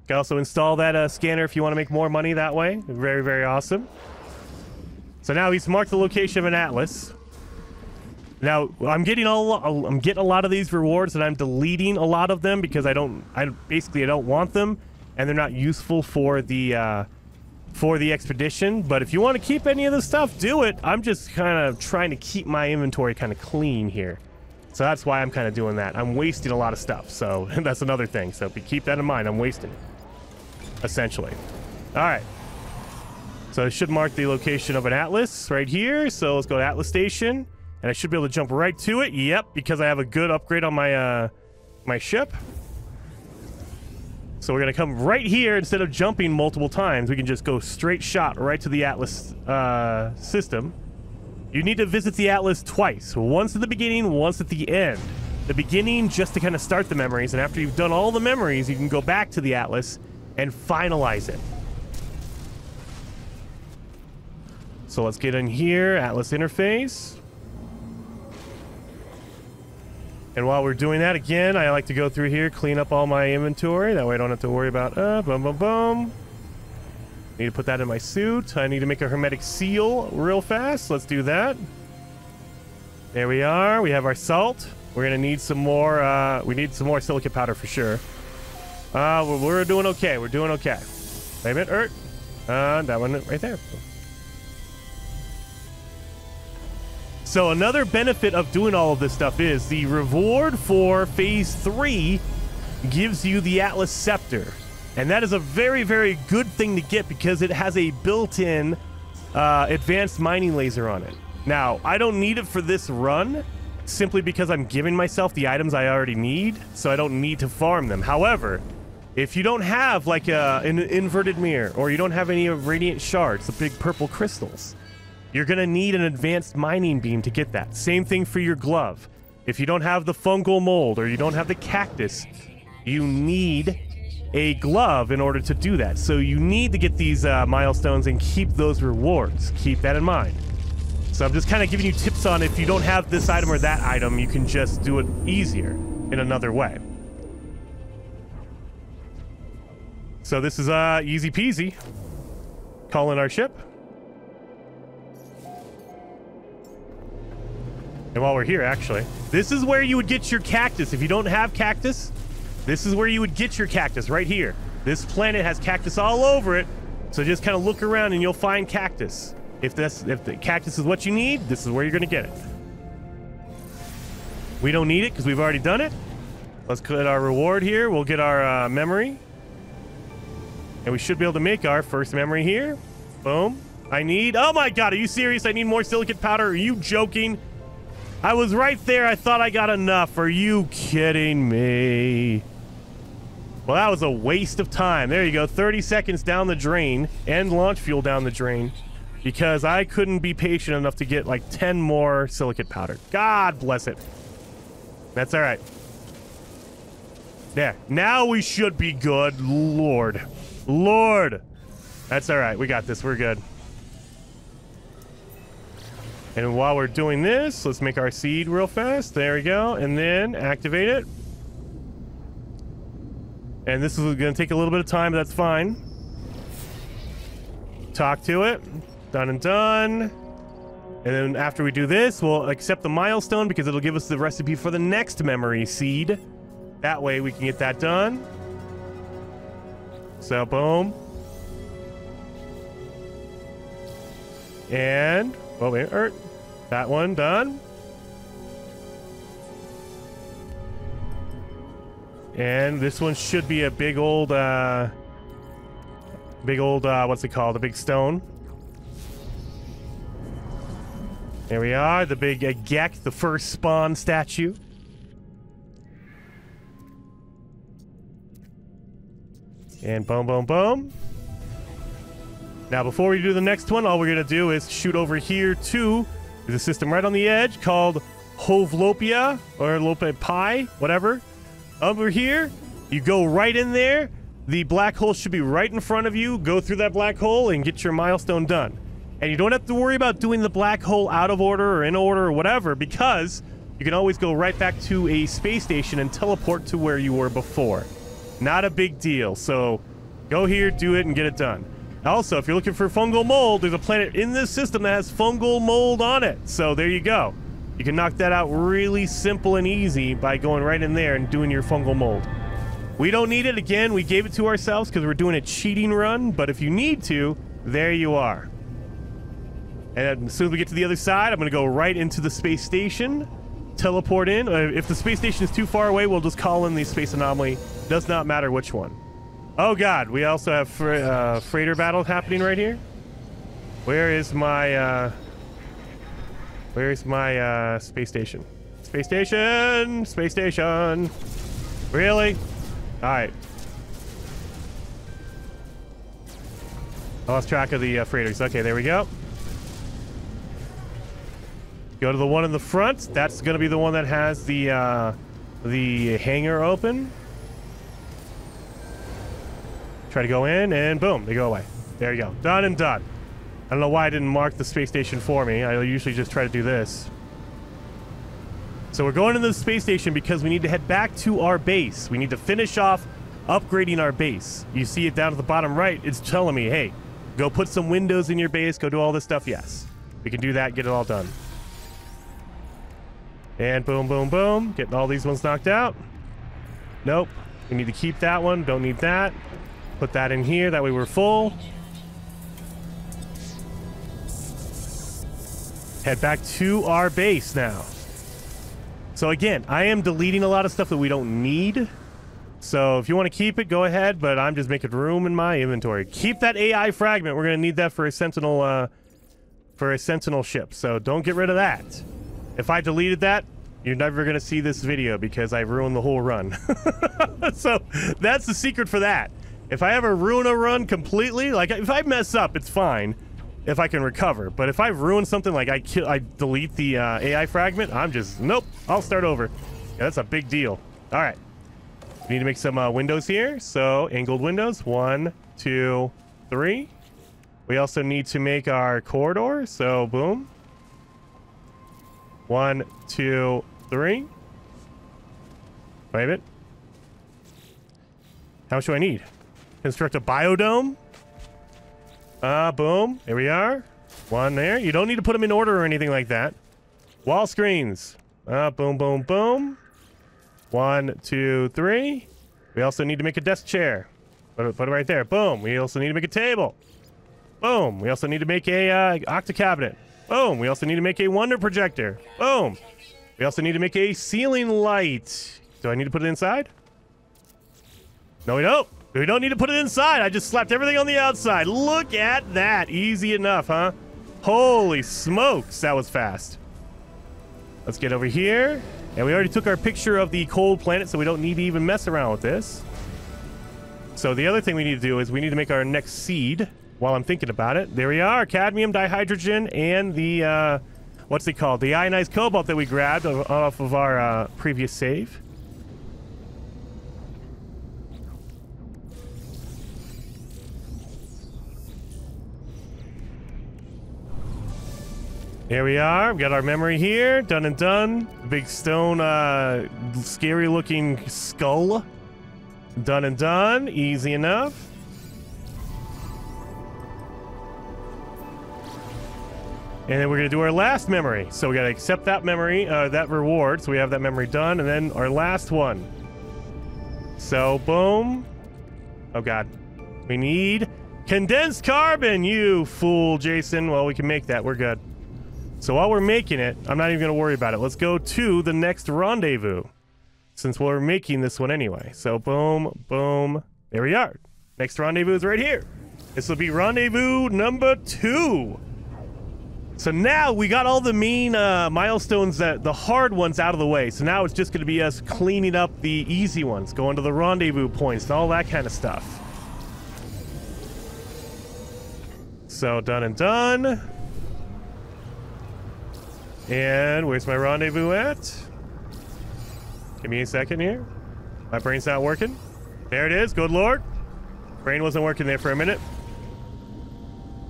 You can also install that uh, scanner if you want to make more money that way. Very, very awesome. So now he's marked the location of an Atlas. Now I'm getting all I'm getting a lot of these rewards, and I'm deleting a lot of them because I don't. I basically I don't want them, and they're not useful for the uh, for the expedition. But if you want to keep any of the stuff, do it. I'm just kind of trying to keep my inventory kind of clean here. So that's why I'm kind of doing that. I'm wasting a lot of stuff. So that's another thing. So keep that in mind. I'm wasting essentially. All right. So I should mark the location of an Atlas right here. So let's go to Atlas Station. And I should be able to jump right to it. Yep, because I have a good upgrade on my uh, my ship. So we're going to come right here. Instead of jumping multiple times, we can just go straight shot right to the Atlas uh, system. You need to visit the Atlas twice. Once at the beginning, once at the end. The beginning just to kind of start the memories, and after you've done all the memories, you can go back to the Atlas and finalize it. So let's get in here, Atlas interface. And while we're doing that, again, I like to go through here, clean up all my inventory. That way I don't have to worry about, uh, boom, boom, boom. Need to put that in my suit. I need to make a hermetic seal real fast. Let's do that. There we are. We have our salt. We're going to need some more, uh, we need some more silicate powder for sure. Uh, we're, we're doing okay. We're doing okay. Wait a minute, Ert. Uh, that one right there. So another benefit of doing all of this stuff is the reward for Phase 3 gives you the Atlas Scepter. And that is a very, very good thing to get because it has a built-in uh, advanced mining laser on it. Now, I don't need it for this run simply because I'm giving myself the items I already need, so I don't need to farm them. However, if you don't have like a, an inverted mirror or you don't have any radiant shards, the big purple crystals, you're going to need an advanced mining beam to get that. Same thing for your glove. If you don't have the fungal mold or you don't have the cactus, you need a glove in order to do that. So you need to get these uh, milestones and keep those rewards. Keep that in mind. So I'm just kind of giving you tips on if you don't have this item or that item, you can just do it easier in another way. So this is uh, easy peasy. Calling our ship. And while we're here, actually, this is where you would get your cactus. If you don't have cactus, this is where you would get your cactus, right here. This planet has cactus all over it, so just kind of look around and you'll find cactus. If this, if the cactus is what you need, this is where you're going to get it. We don't need it because we've already done it. Let's get our reward here. We'll get our uh, memory. And we should be able to make our first memory here. Boom. I need... Oh my god, are you serious? I need more silicate powder? Are you joking? I was right there. I thought I got enough. Are you kidding me? Well, that was a waste of time. There you go. 30 seconds down the drain and launch fuel down the drain because I couldn't be patient enough to get like 10 more silicate powder. God bless it. That's all right. There. Now we should be good. Lord. Lord. That's all right. We got this. We're good. And while we're doing this, let's make our seed real fast. There we go. And then activate it. And this is going to take a little bit of time, but that's fine. Talk to it. Done and done. And then after we do this, we'll accept the milestone because it'll give us the recipe for the next memory seed. That way we can get that done. So, boom. And, oh wait, er, that one done. And this one should be a big old, uh, big old, uh, what's it called? A big stone. There we are, the big uh, Gek, the first spawn statue. And boom, boom, boom. Now, before we do the next one, all we're going to do is shoot over here to the system right on the edge called Hovlopia or Lope Pi, whatever. Over here, you go right in there. The black hole should be right in front of you. Go through that black hole and get your milestone done. And you don't have to worry about doing the black hole out of order or in order or whatever because you can always go right back to a space station and teleport to where you were before. Not a big deal. So go here, do it, and get it done. Also, if you're looking for fungal mold, there's a planet in this system that has fungal mold on it. So there you go. You can knock that out really simple and easy by going right in there and doing your fungal mold. We don't need it. Again, we gave it to ourselves because we're doing a cheating run. But if you need to, there you are. And as soon as we get to the other side, I'm going to go right into the space station. teleport in. Uh, if the space station is too far away, we'll just call in the space anomaly. Does not matter which one. Oh god, we also have uh, freighter battle happening right here. Where is my, uh... Where is my, uh, space station? Space station! Space station! Really? Alright. I lost track of the uh, freighters. Okay, there we go. Go to the one in the front. That's going to be the one that has the uh, the hangar open. Try to go in, and boom, they go away. There you go. Done and done. I don't know why I didn't mark the space station for me. I usually just try to do this. So we're going to the space station because we need to head back to our base. We need to finish off upgrading our base. You see it down at the bottom right. It's telling me, hey, go put some windows in your base. Go do all this stuff. Yes. We can do that. Get it all done. And boom, boom, boom. Getting all these ones knocked out. Nope. We need to keep that one. Don't need that. Put that in here. That way we're full. Head back to our base now. So again, I am deleting a lot of stuff that we don't need. So if you want to keep it, go ahead, but I'm just making room in my inventory. Keep that AI fragment. We're going to need that for a Sentinel, uh, for a Sentinel ship. So don't get rid of that. If I deleted that, you're never going to see this video because I ruined the whole run. so that's the secret for that. If I ever ruin a run completely, like if I mess up, it's fine if I can recover. But if I ruin something like I kill, I delete the uh, AI fragment, I'm just, nope, I'll start over. Yeah, that's a big deal. All right. We need to make some uh, windows here. So angled windows, one, two, three. We also need to make our corridor. So boom. One, two, three. Wait a minute. How much do I need? Construct a biodome. Ah, uh, boom. Here we are. One there. You don't need to put them in order or anything like that. Wall screens. Ah, uh, boom, boom, boom. One, two, three. We also need to make a desk chair. Put it, put it right there. Boom. We also need to make a table. Boom. We also need to make a uh, octa cabinet. Boom. We also need to make a wonder projector. Boom. We also need to make a ceiling light. Do I need to put it inside? No, we don't. We don't need to put it inside. I just slapped everything on the outside. Look at that. Easy enough, huh? Holy smokes. That was fast. Let's get over here. And we already took our picture of the cold planet, so we don't need to even mess around with this. So the other thing we need to do is we need to make our next seed while I'm thinking about it. There we are. Cadmium dihydrogen and the, uh, what's it called? The ionized cobalt that we grabbed off of our uh, previous save. Here we are. We got our memory here. Done and done. Big stone, uh, scary looking skull. Done and done. Easy enough. And then we're going to do our last memory. So we got to accept that memory, uh, that reward. So we have that memory done. And then our last one. So, boom. Oh, God. We need condensed carbon, you fool, Jason. Well, we can make that. We're good. So while we're making it, I'm not even going to worry about it. Let's go to the next rendezvous, since we're making this one anyway. So boom, boom, there we are. Next rendezvous is right here. This will be rendezvous number two. So now we got all the mean uh, milestones, that the hard ones out of the way. So now it's just going to be us cleaning up the easy ones, going to the rendezvous points and all that kind of stuff. So done and done. And where's my rendezvous at? Give me a second here. My brain's not working. There it is. Good lord. Brain wasn't working there for a minute.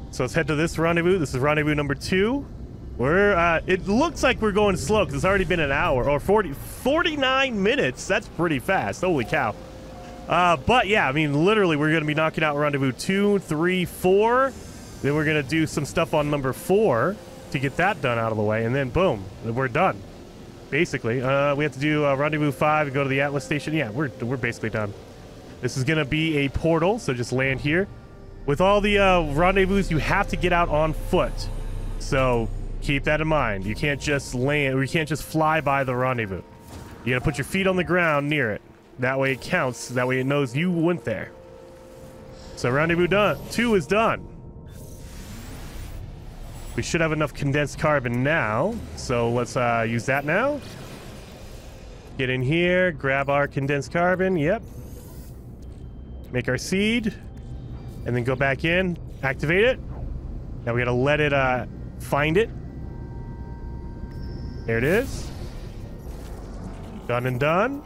So let's head to this rendezvous. This is rendezvous number two. We're, uh, it looks like we're going slow because it's already been an hour or 40, 49 minutes. That's pretty fast. Holy cow. Uh, but yeah, I mean, literally, we're going to be knocking out rendezvous two, three, four. Then we're going to do some stuff on number four to get that done out of the way, and then boom, we're done. Basically, uh, we have to do uh, rendezvous five and go to the Atlas station. Yeah, we're we're basically done. This is gonna be a portal, so just land here. With all the uh, rendezvous, you have to get out on foot. So Keep that in mind. You can't just land, you can't just fly by the rendezvous. You gotta put your feet on the ground near it. That way it counts. That way it knows you went there. So rendezvous done. Two is done. We should have enough condensed carbon now. So let's uh, use that now. Get in here, grab our condensed carbon. Yep. Make our seed. And then go back in, activate it. Now we gotta let it uh, find it. There it is. Done and done.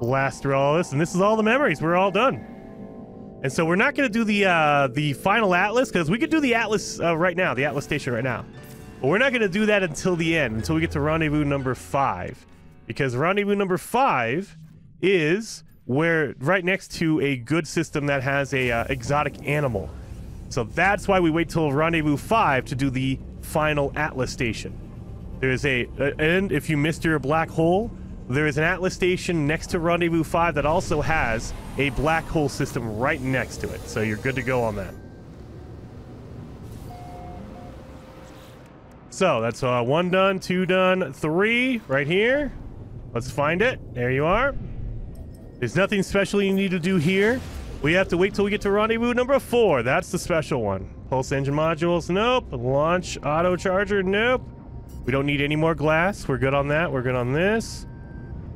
Blast through all this, and this is all the memories. We're all done. And so we're not going to do the uh, the final atlas because we could do the atlas uh, right now, the atlas station right now. But we're not going to do that until the end, until we get to rendezvous number five, because rendezvous number five is where right next to a good system that has a uh, exotic animal. So that's why we wait till rendezvous five to do the final atlas station. There's a, and if you missed your black hole, there is an Atlas station next to Rendezvous 5 that also has a black hole system right next to it. So you're good to go on that. So that's uh, one done, two done, three right here. Let's find it. There you are. There's nothing special you need to do here. We have to wait till we get to rendezvous number four. That's the special one. Pulse engine modules, nope. Launch auto charger, nope. We don't need any more glass. We're good on that. We're good on this.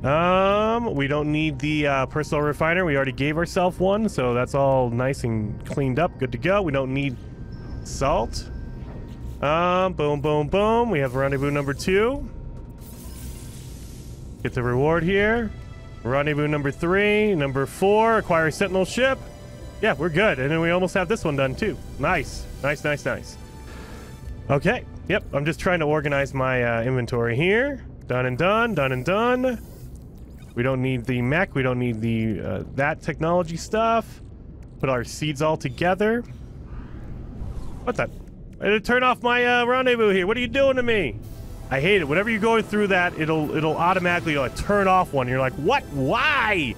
Um, we don't need the uh, personal refiner. We already gave ourselves one, so that's all nice and cleaned up. Good to go. We don't need salt. Um, boom, boom, boom. We have rendezvous number two. Get the reward here. Rendezvous number three. Number four, acquire sentinel ship. Yeah, we're good. And then we almost have this one done too. Nice. Nice, nice, nice. Okay. Yep, I'm just trying to organize my uh, inventory here. Done and done, done and done. We don't need the mech. We don't need the uh, that technology stuff. Put our seeds all together. What's that? I had to turn off my uh, rendezvous here. What are you doing to me? I hate it. Whenever you're going through that, it'll it'll automatically like, turn off one. You're like, what? Why?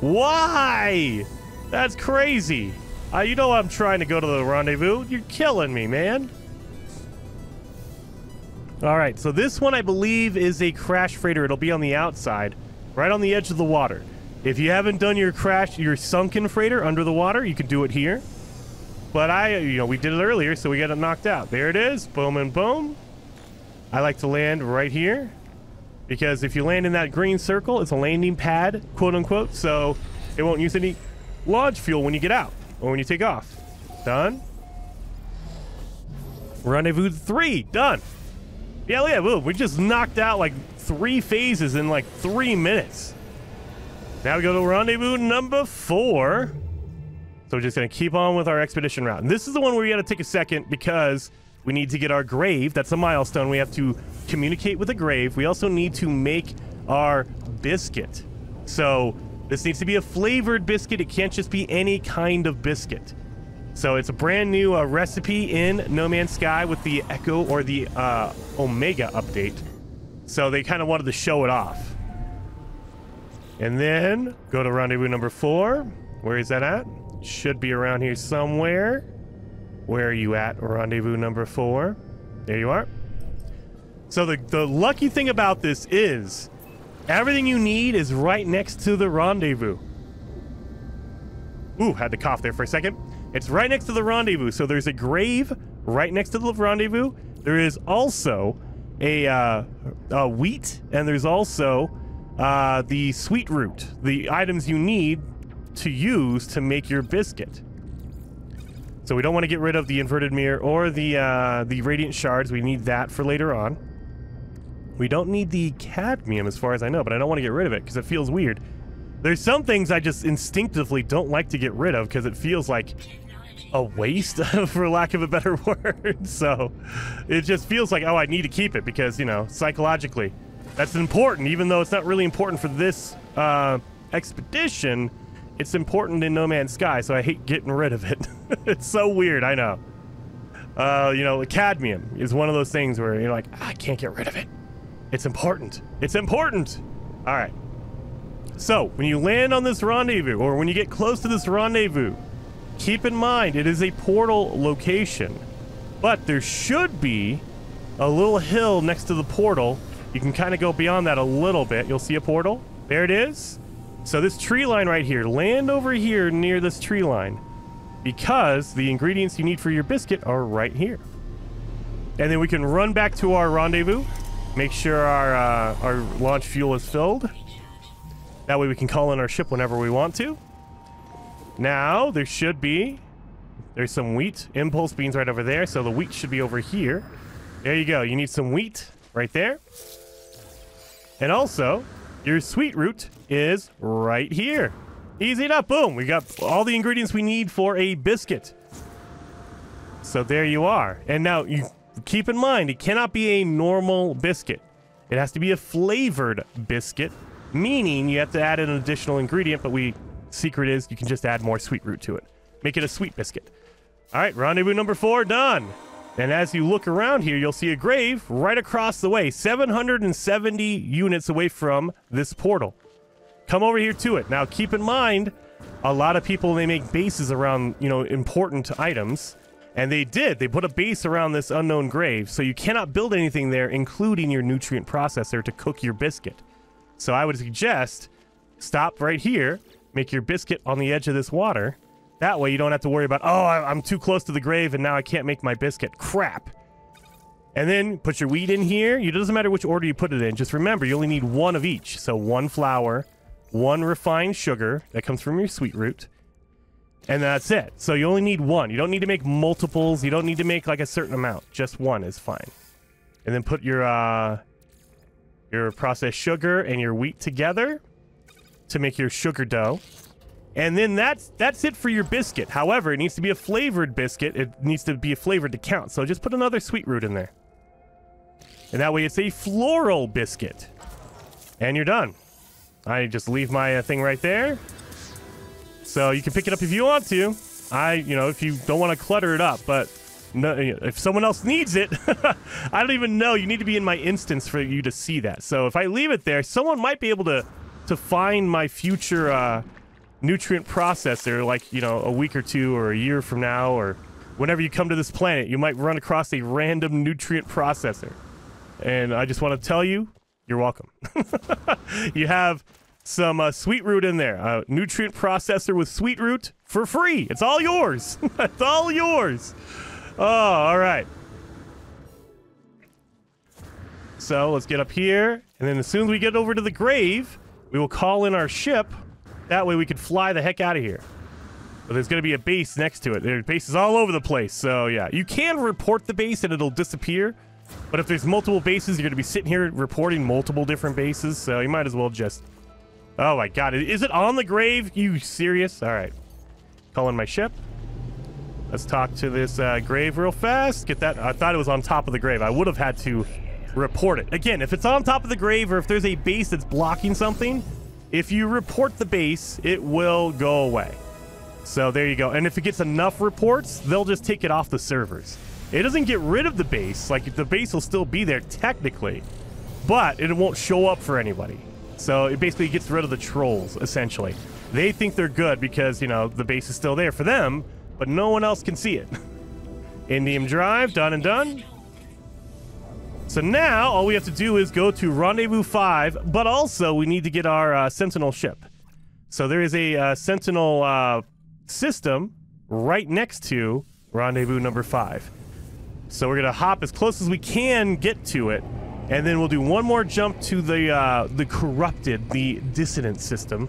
Why? That's crazy. Uh, you know I'm trying to go to the rendezvous. You're killing me, man. All right, so this one I believe is a crash freighter. It'll be on the outside right on the edge of the water. If you haven't done your crash, your sunken freighter under the water, you can do it here. But I, you know, we did it earlier, so we got it knocked out. There it is, boom and boom. I like to land right here because if you land in that green circle, it's a landing pad, quote unquote, so it won't use any launch fuel when you get out or when you take off. Done. Rendezvous three, done. Yeah, yeah, boom. We just knocked out like three phases in like three minutes. Now we go to rendezvous number four. So we're just going to keep on with our expedition route. And this is the one where we got to take a second because we need to get our grave. That's a milestone. We have to communicate with the grave. We also need to make our biscuit. So this needs to be a flavored biscuit. It can't just be any kind of biscuit. So it's a brand new uh, recipe in No Man's Sky with the Echo or the uh, Omega update. So they kind of wanted to show it off. And then go to rendezvous number four. Where is that at? Should be around here somewhere. Where are you at, rendezvous number four? There you are. So the, the lucky thing about this is everything you need is right next to the rendezvous. Ooh, had to cough there for a second. It's right next to the rendezvous. So there's a grave right next to the rendezvous. There is also a, uh, a wheat, and there's also uh, the sweet root, the items you need to use to make your biscuit. So we don't want to get rid of the inverted mirror or the uh, the radiant shards. We need that for later on. We don't need the cadmium as far as I know, but I don't want to get rid of it because it feels weird. There's some things I just instinctively don't like to get rid of because it feels like a waste, for lack of a better word. so it just feels like, oh, I need to keep it because, you know, psychologically, that's important. Even though it's not really important for this uh, expedition, it's important in No Man's Sky, so I hate getting rid of it. it's so weird, I know. Uh, you know, cadmium is one of those things where you're like, ah, I can't get rid of it. It's important. It's important. All right. So, when you land on this rendezvous, or when you get close to this rendezvous, Keep in mind, it is a portal location, but there should be a little hill next to the portal. You can kind of go beyond that a little bit. You'll see a portal. There it is. So this tree line right here, land over here near this tree line because the ingredients you need for your biscuit are right here. And then we can run back to our rendezvous, make sure our, uh, our launch fuel is filled. That way we can call in our ship whenever we want to. Now, there should be... There's some wheat. Impulse beans right over there, so the wheat should be over here. There you go. You need some wheat right there. And also, your sweet root is right here. Easy enough. Boom. We got all the ingredients we need for a biscuit. So there you are. And now you keep in mind, it cannot be a normal biscuit. It has to be a flavored biscuit, meaning you have to add an additional ingredient, but we secret is you can just add more sweet root to it. Make it a sweet biscuit. All right, rendezvous number four done. And as you look around here, you'll see a grave right across the way, 770 units away from this portal. Come over here to it. Now, keep in mind, a lot of people, they make bases around, you know, important items. And they did. They put a base around this unknown grave, so you cannot build anything there, including your nutrient processor to cook your biscuit. So I would suggest stop right here, make your biscuit on the edge of this water, that way you don't have to worry about, oh, I'm too close to the grave and now I can't make my biscuit. Crap. And then put your wheat in here. It doesn't matter which order you put it in. Just remember, you only need one of each. So one flour, one refined sugar that comes from your sweet root, and that's it. So you only need one. You don't need to make multiples. You don't need to make like a certain amount. Just one is fine. And then put your uh, your processed sugar and your wheat together to make your sugar dough. And then that's that's it for your biscuit. However, it needs to be a flavored biscuit. It needs to be a flavored to count. So just put another sweet root in there. And that way it's a floral biscuit. And you're done. I just leave my uh, thing right there. So you can pick it up if you want to. I, you know, if you don't want to clutter it up, but no, if someone else needs it, I don't even know. You need to be in my instance for you to see that. So if I leave it there, someone might be able to to find my future uh, nutrient processor, like, you know, a week or two or a year from now, or whenever you come to this planet, you might run across a random nutrient processor. And I just want to tell you, you're welcome. you have some uh, sweet root in there. A nutrient processor with sweet root for free. It's all yours. it's all yours. Oh, all right. So let's get up here. And then as soon as we get over to the grave, we will call in our ship that way we could fly the heck out of here. But there's going to be a base next to it. There's bases all over the place. So, yeah. You can report the base and it'll disappear. But if there's multiple bases, you're going to be sitting here reporting multiple different bases. So you might as well just... Oh, my God. Is it on the grave? You serious? All right. Calling my ship. Let's talk to this uh, grave real fast. Get that. I thought it was on top of the grave. I would have had to report it. Again, if it's on top of the grave or if there's a base that's blocking something, if you report the base, it will go away. So there you go. And if it gets enough reports, they'll just take it off the servers. It doesn't get rid of the base. Like, the base will still be there technically, but it won't show up for anybody. So it basically gets rid of the trolls, essentially. They think they're good because, you know, the base is still there for them, but no one else can see it. Indium Drive, done and done. So now all we have to do is go to Rendezvous 5, but also we need to get our uh, Sentinel ship. So there is a uh, Sentinel uh, system right next to Rendezvous number 5. So we're going to hop as close as we can get to it, and then we'll do one more jump to the, uh, the corrupted, the dissident system.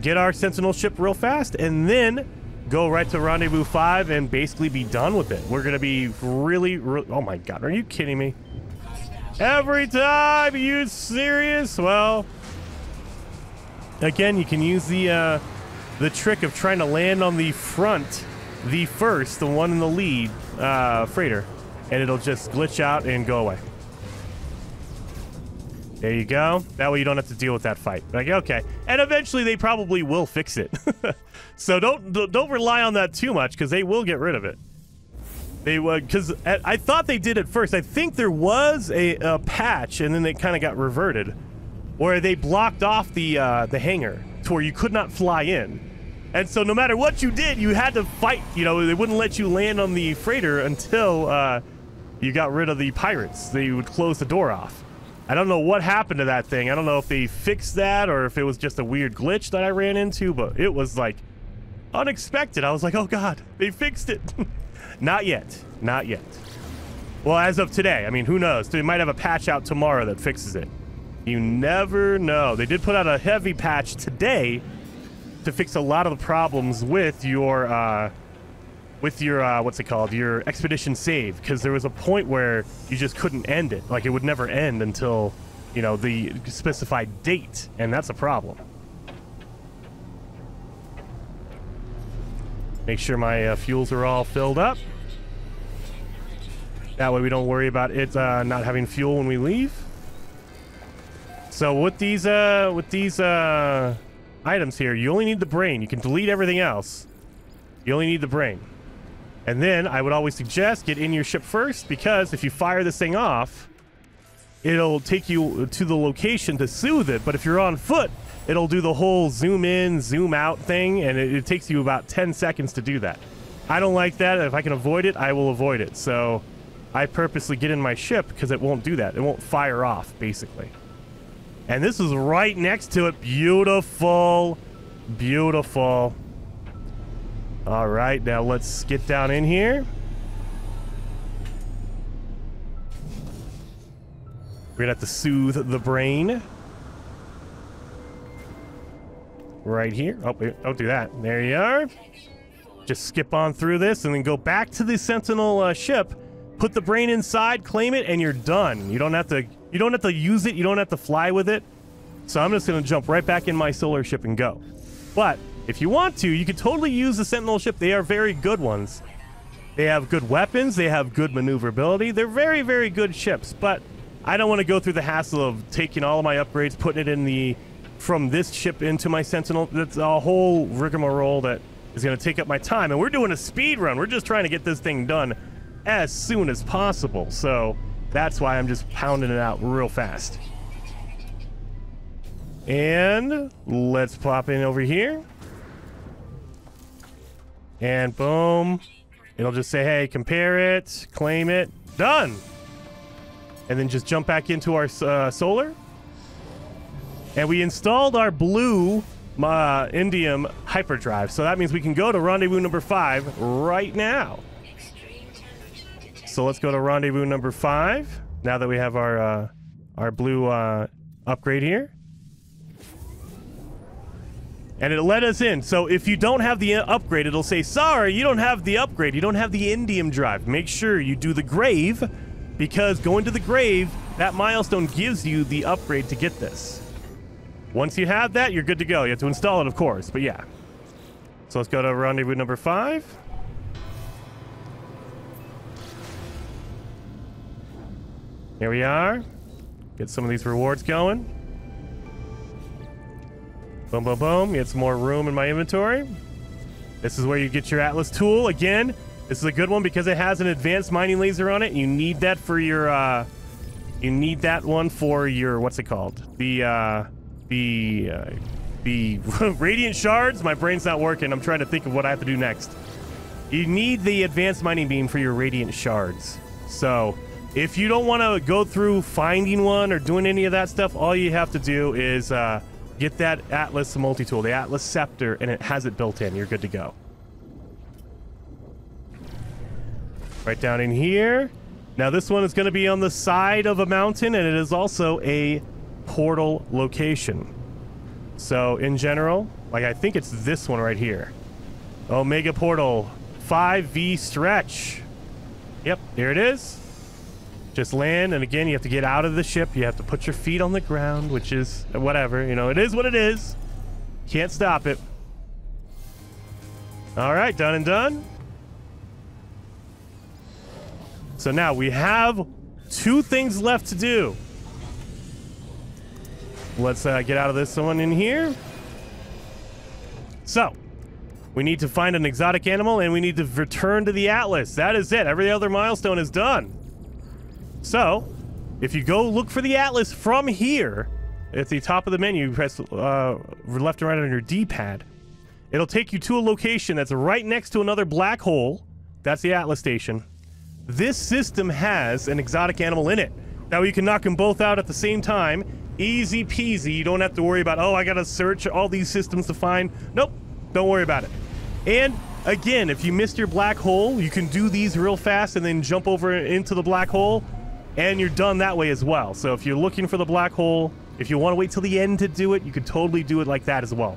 Get our Sentinel ship real fast, and then go right to Rendezvous 5 and basically be done with it. We're going to be really, really... Oh my god, are you kidding me? Every time! You serious? Well, again, you can use the uh, the trick of trying to land on the front, the first, the one in the lead uh, freighter, and it'll just glitch out and go away. There you go. That way you don't have to deal with that fight. Like, okay. And eventually they probably will fix it. so don't don't rely on that too much because they will get rid of it. They would, because I thought they did at first. I think there was a, a patch, and then they kind of got reverted, where they blocked off the uh, the hangar to where you could not fly in. And so no matter what you did, you had to fight. You know, they wouldn't let you land on the freighter until uh, you got rid of the pirates. They would close the door off. I don't know what happened to that thing. I don't know if they fixed that or if it was just a weird glitch that I ran into, but it was like unexpected. I was like, oh god, they fixed it. Not yet. Not yet. Well, as of today, I mean, who knows? They might have a patch out tomorrow that fixes it. You never know. They did put out a heavy patch today to fix a lot of the problems with your uh, with your uh, what's it called your expedition save because there was a point where you just couldn't end it like it would never end until you know the specified date and that's a problem make sure my uh, fuels are all filled up. That way we don't worry about it uh, not having fuel when we leave. So with these uh with these uh items here you only need the brain. You can delete everything else. You only need the brain. And then I would always suggest get in your ship first because if you fire this thing off, it'll take you to the location to soothe it. But if you're on foot, it'll do the whole zoom in, zoom out thing, and it, it takes you about 10 seconds to do that. I don't like that. If I can avoid it, I will avoid it. So I purposely get in my ship because it won't do that. It won't fire off, basically. And this is right next to it. Beautiful. Beautiful. All right, now let's get down in here. We're gonna have to soothe the brain. Right here. Oh, don't do that. There you are. Just skip on through this and then go back to the Sentinel uh, ship. Put the brain inside, claim it, and you're done. You don't have to. You don't have to use it. You don't have to fly with it. So I'm just gonna jump right back in my solar ship and go. But if you want to, you can totally use the Sentinel ship. They are very good ones. They have good weapons. They have good maneuverability. They're very, very good ships. But I don't want to go through the hassle of taking all of my upgrades, putting it in the from this ship into my Sentinel. That's a whole rigmarole that is going to take up my time. And we're doing a speed run. We're just trying to get this thing done as soon as possible. So that's why I'm just pounding it out real fast. And let's pop in over here. And boom. It'll just say, hey, compare it, claim it, done. And then just jump back into our uh, solar. And we installed our blue uh, Indium hyperdrive. So that means we can go to rendezvous number five right now. So let's go to rendezvous number five. Now that we have our uh, our blue uh, upgrade here and it let us in. So if you don't have the upgrade, it'll say, sorry, you don't have the upgrade. You don't have the indium drive. Make sure you do the grave because going to the grave, that milestone gives you the upgrade to get this. Once you have that, you're good to go. You have to install it, of course, but yeah. So let's go to rendezvous number five. Here we are. Get some of these rewards going. Boom, boom, boom. Get some more room in my inventory. This is where you get your Atlas tool. Again, this is a good one because it has an advanced mining laser on it. You need that for your, uh, you need that one for your, what's it called? The, uh, the, uh, radiant shards. My brain's not working. I'm trying to think of what I have to do next. You need the advanced mining beam for your radiant shards. So if you don't want to go through finding one or doing any of that stuff, all you have to do is, uh, Get that Atlas multi-tool, the Atlas Scepter, and it has it built in. You're good to go. Right down in here. Now this one is going to be on the side of a mountain, and it is also a portal location. So in general, like I think it's this one right here. Omega Portal 5V stretch. Yep, here it is. Just land, and again, you have to get out of the ship. You have to put your feet on the ground, which is whatever. You know, it is what it is. Can't stop it. All right, done and done. So now we have two things left to do. Let's uh, get out of this one in here. So, we need to find an exotic animal and we need to return to the Atlas. That is it. Every other milestone is done. So, if you go look for the Atlas from here, at the top of the menu, press uh, left and right on your D-pad. It'll take you to a location that's right next to another black hole. That's the Atlas station. this system has an exotic animal in it. That way you can knock them both out at the same time. Easy peasy. You don't have to worry about, oh, I gotta search all these systems to find. Nope, don't worry about it. And again, if you missed your black hole, you can do these real fast and then jump over into the black hole, and you're done that way as well. So if you're looking for the black hole, if you want to wait till the end to do it, you could totally do it like that as well.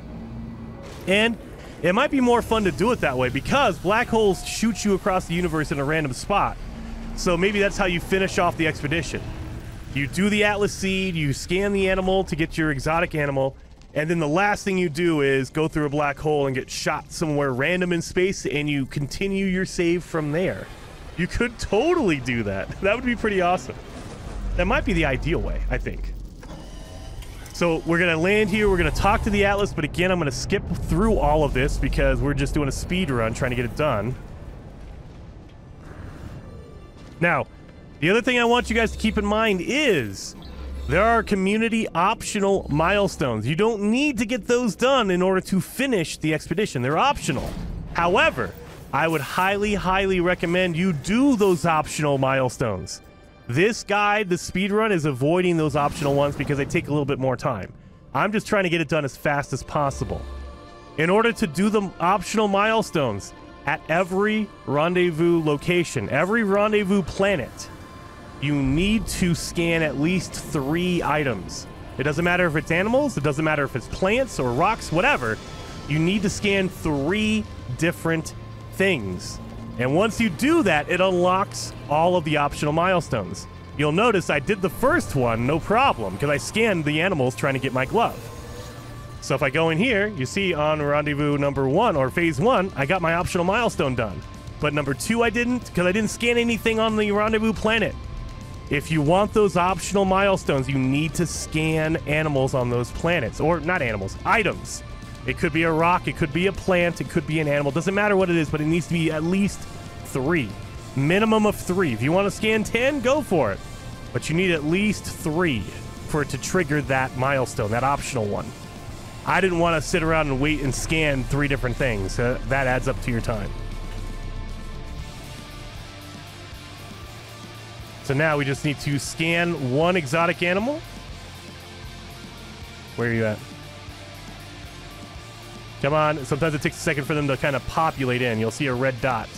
And it might be more fun to do it that way because black holes shoot you across the universe in a random spot. So maybe that's how you finish off the expedition. You do the Atlas seed, you scan the animal to get your exotic animal, and then the last thing you do is go through a black hole and get shot somewhere random in space, and you continue your save from there. You could totally do that. That would be pretty awesome. That might be the ideal way, I think. So we're going to land here. We're going to talk to the Atlas, but again, I'm going to skip through all of this because we're just doing a speed run trying to get it done. Now, the other thing I want you guys to keep in mind is there are community optional milestones. You don't need to get those done in order to finish the expedition. They're optional. However, I would highly, highly recommend you do those optional milestones. This guide, the speed run, is avoiding those optional ones because they take a little bit more time. I'm just trying to get it done as fast as possible. In order to do the optional milestones at every rendezvous location, every rendezvous planet, you need to scan at least three items. It doesn't matter if it's animals, it doesn't matter if it's plants or rocks, whatever. You need to scan three different things. And once you do that, it unlocks all of the optional milestones. You'll notice I did the first one no problem because I scanned the animals trying to get my glove. So if I go in here, you see on rendezvous number one or phase one, I got my optional milestone done. But number two, I didn't because I didn't scan anything on the rendezvous planet. If you want those optional milestones, you need to scan animals on those planets. Or not animals, items. It could be a rock, it could be a plant, it could be an animal. Doesn't matter what it is, but it needs to be at least three. Minimum of three. If you want to scan 10, go for it. But you need at least three for it to trigger that milestone, that optional one. I didn't want to sit around and wait and scan three different things. Uh, that adds up to your time. So now we just need to scan one exotic animal. Where are you at? Come on. Sometimes it takes a second for them to kind of populate in. You'll see a red dot.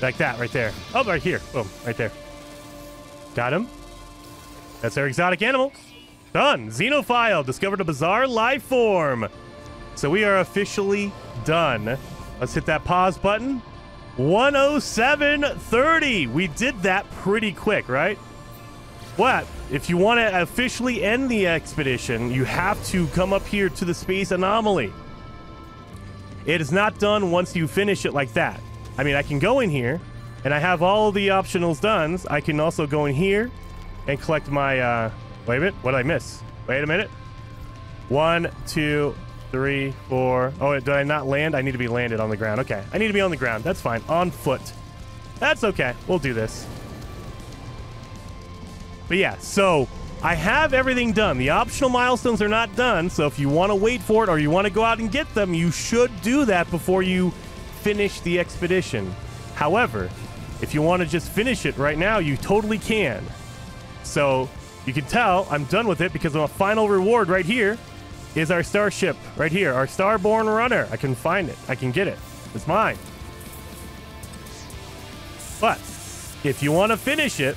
Like that right there. Oh, right here. Boom. Right there. Got him. That's our exotic animal. Done. Xenophile discovered a bizarre life form. So we are officially done. Let's hit that pause button. 107.30. We did that pretty quick, right? What? If you want to officially end the expedition, you have to come up here to the space anomaly. It is not done once you finish it like that. I mean, I can go in here, and I have all the optionals done. I can also go in here and collect my, uh... Wait a minute. What did I miss? Wait a minute. One, two, three, four. Oh, did I not land? I need to be landed on the ground. Okay. I need to be on the ground. That's fine. On foot. That's okay. We'll do this. But yeah, so I have everything done. The optional milestones are not done, so if you want to wait for it or you want to go out and get them, you should do that before you finish the expedition. However, if you want to just finish it right now, you totally can. So you can tell I'm done with it because of a final reward right here is our starship right here, our starborn runner. I can find it. I can get it. It's mine. But if you want to finish it,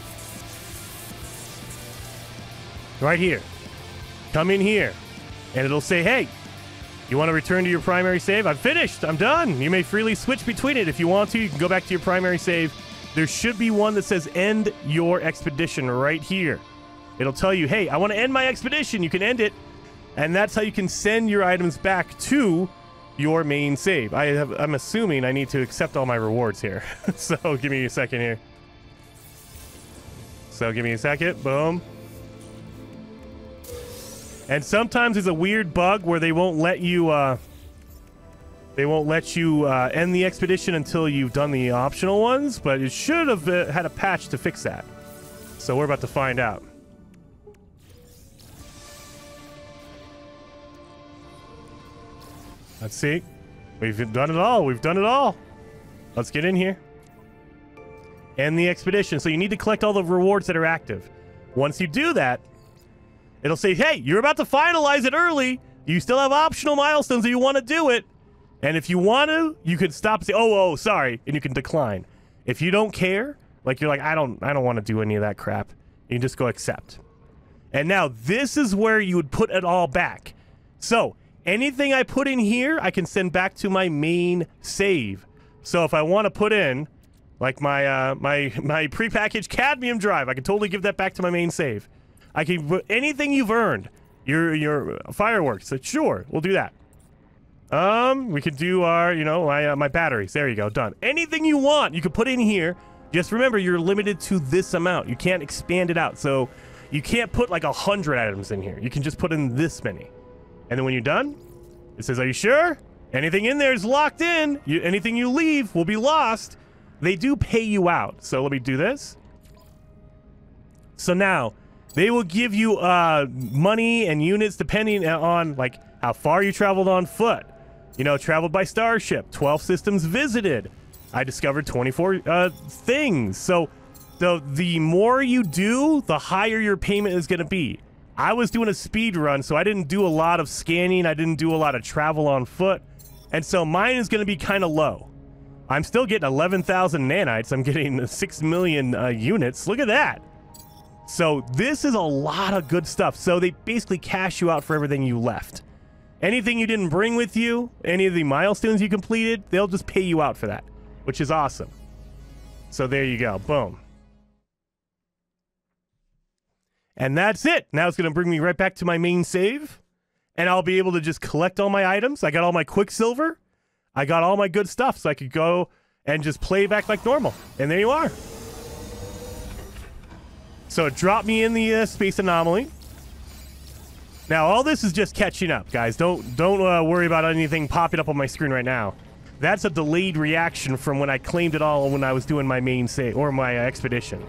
right here, come in here, and it'll say, hey, you want to return to your primary save? I'm finished. I'm done. You may freely switch between it. If you want to, you can go back to your primary save. There should be one that says end your expedition right here. It'll tell you, hey, I want to end my expedition. You can end it and that's how you can send your items back to your main save. I have, I'm assuming I need to accept all my rewards here. so give me a second here. So give me a second. Boom. And sometimes there's a weird bug where they won't let you uh, they won't let you uh, end the expedition until you've done the optional ones, but it should have uh, had a patch to fix that. So we're about to find out. Let's see. We've done it all. We've done it all. Let's get in here. and the expedition. So you need to collect all the rewards that are active. Once you do that, it'll say, hey, you're about to finalize it early. You still have optional milestones if you want to do it. And if you want to, you can stop say, oh, oh, sorry, and you can decline. If you don't care, like you're like, I don't, I don't want to do any of that crap, you can just go accept. And now this is where you would put it all back. So anything I put in here, I can send back to my main save. So if I want to put in like my uh, my my prepackaged cadmium drive, I can totally give that back to my main save. I can put anything you've earned. Your your fireworks. Sure, we'll do that. Um, we could do our, you know, my uh, my batteries. There you go, done. Anything you want, you can put in here. Just remember, you're limited to this amount. You can't expand it out. So you can't put like a hundred items in here. You can just put in this many. And then when you're done, it says, "Are you sure?" Anything in there is locked in. You, anything you leave will be lost. They do pay you out. So let me do this. So now, they will give you uh, money and units depending on like how far you traveled on foot. You know, traveled by starship, 12 systems visited. I discovered 24 uh, things. So the the more you do, the higher your payment is going to be. I was doing a speed run, so I didn't do a lot of scanning. I didn't do a lot of travel on foot. And so mine is going to be kind of low. I'm still getting 11,000 nanites. I'm getting 6 million uh, units. Look at that. So this is a lot of good stuff. So they basically cash you out for everything you left. Anything you didn't bring with you, any of the milestones you completed, they'll just pay you out for that, which is awesome. So there you go. Boom. And that's it. Now it's going to bring me right back to my main save and I'll be able to just collect all my items. I got all my Quicksilver. I got all my good stuff, so I could go and just play back like normal. And there you are. So it dropped me in the uh, space anomaly. Now all this is just catching up, guys. Don't don't uh, worry about anything popping up on my screen right now. That's a delayed reaction from when I claimed it all when I was doing my main save or my uh, expedition.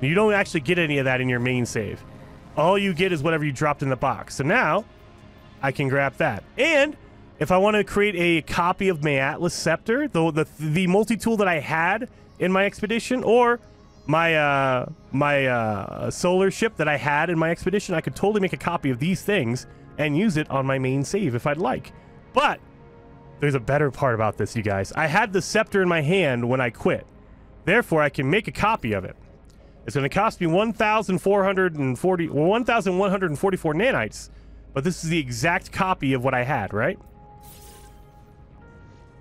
You don't actually get any of that in your main save. All you get is whatever you dropped in the box. So now I can grab that. And if I want to create a copy of my Atlas Scepter, the the, the multi-tool that I had in my expedition, or my uh, my uh, solar ship that I had in my expedition, I could totally make a copy of these things and use it on my main save if I'd like. But there's a better part about this, you guys. I had the scepter in my hand when I quit. Therefore, I can make a copy of it. It's going to cost me 1,440, well, 1,144 nanites, but this is the exact copy of what I had, right?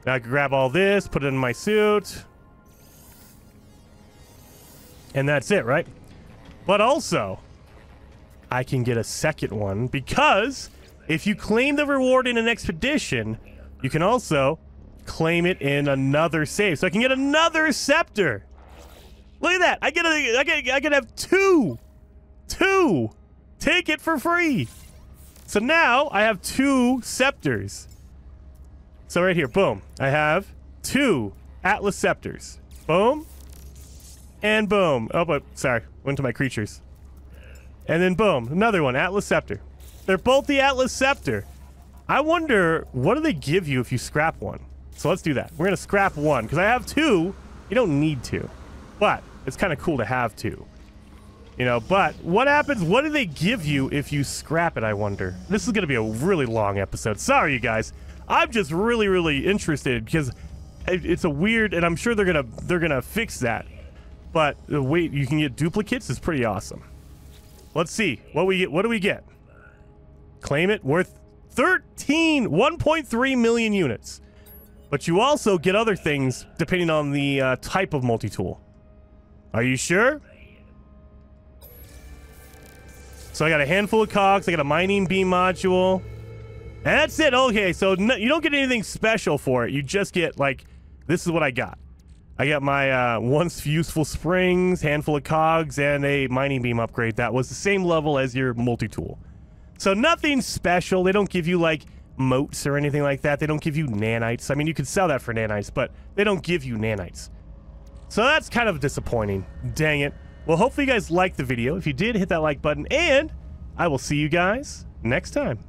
Now I can grab all this, put it in my suit. And that's it, right? But also, I can get a second one because if you claim the reward in an expedition, you can also claim it in another save. So I can get another scepter. Look at that. I get a I get I can have two. Two. Take it for free. So now I have two scepters. So right here, boom. I have two Atlas scepters. Boom. And boom. Oh, but sorry. Went to my creatures. And then boom. Another one. Atlas scepter. They're both the Atlas scepter. I wonder, what do they give you if you scrap one? So let's do that. We're going to scrap one. Because I have two. You don't need to. But it's kind of cool to have two. You know, but what happens? What do they give you if you scrap it, I wonder? This is going to be a really long episode. Sorry, you guys. I'm just really, really interested because it's a weird, and I'm sure they're gonna they're gonna fix that. But the way you can get duplicates is pretty awesome. Let's see what we get. What do we get? Claim it worth 13, 1.3 million units. But you also get other things depending on the uh, type of multi-tool. Are you sure? So I got a handful of cogs. I got a mining beam module. And that's it. Okay, so no, you don't get anything special for it. You just get, like, this is what I got. I got my uh, once useful springs, handful of cogs, and a mining beam upgrade that was the same level as your multi-tool. So nothing special. They don't give you, like, moats or anything like that. They don't give you nanites. I mean, you could sell that for nanites, but they don't give you nanites. So that's kind of disappointing. Dang it. Well, hopefully you guys liked the video. If you did, hit that like button, and I will see you guys next time.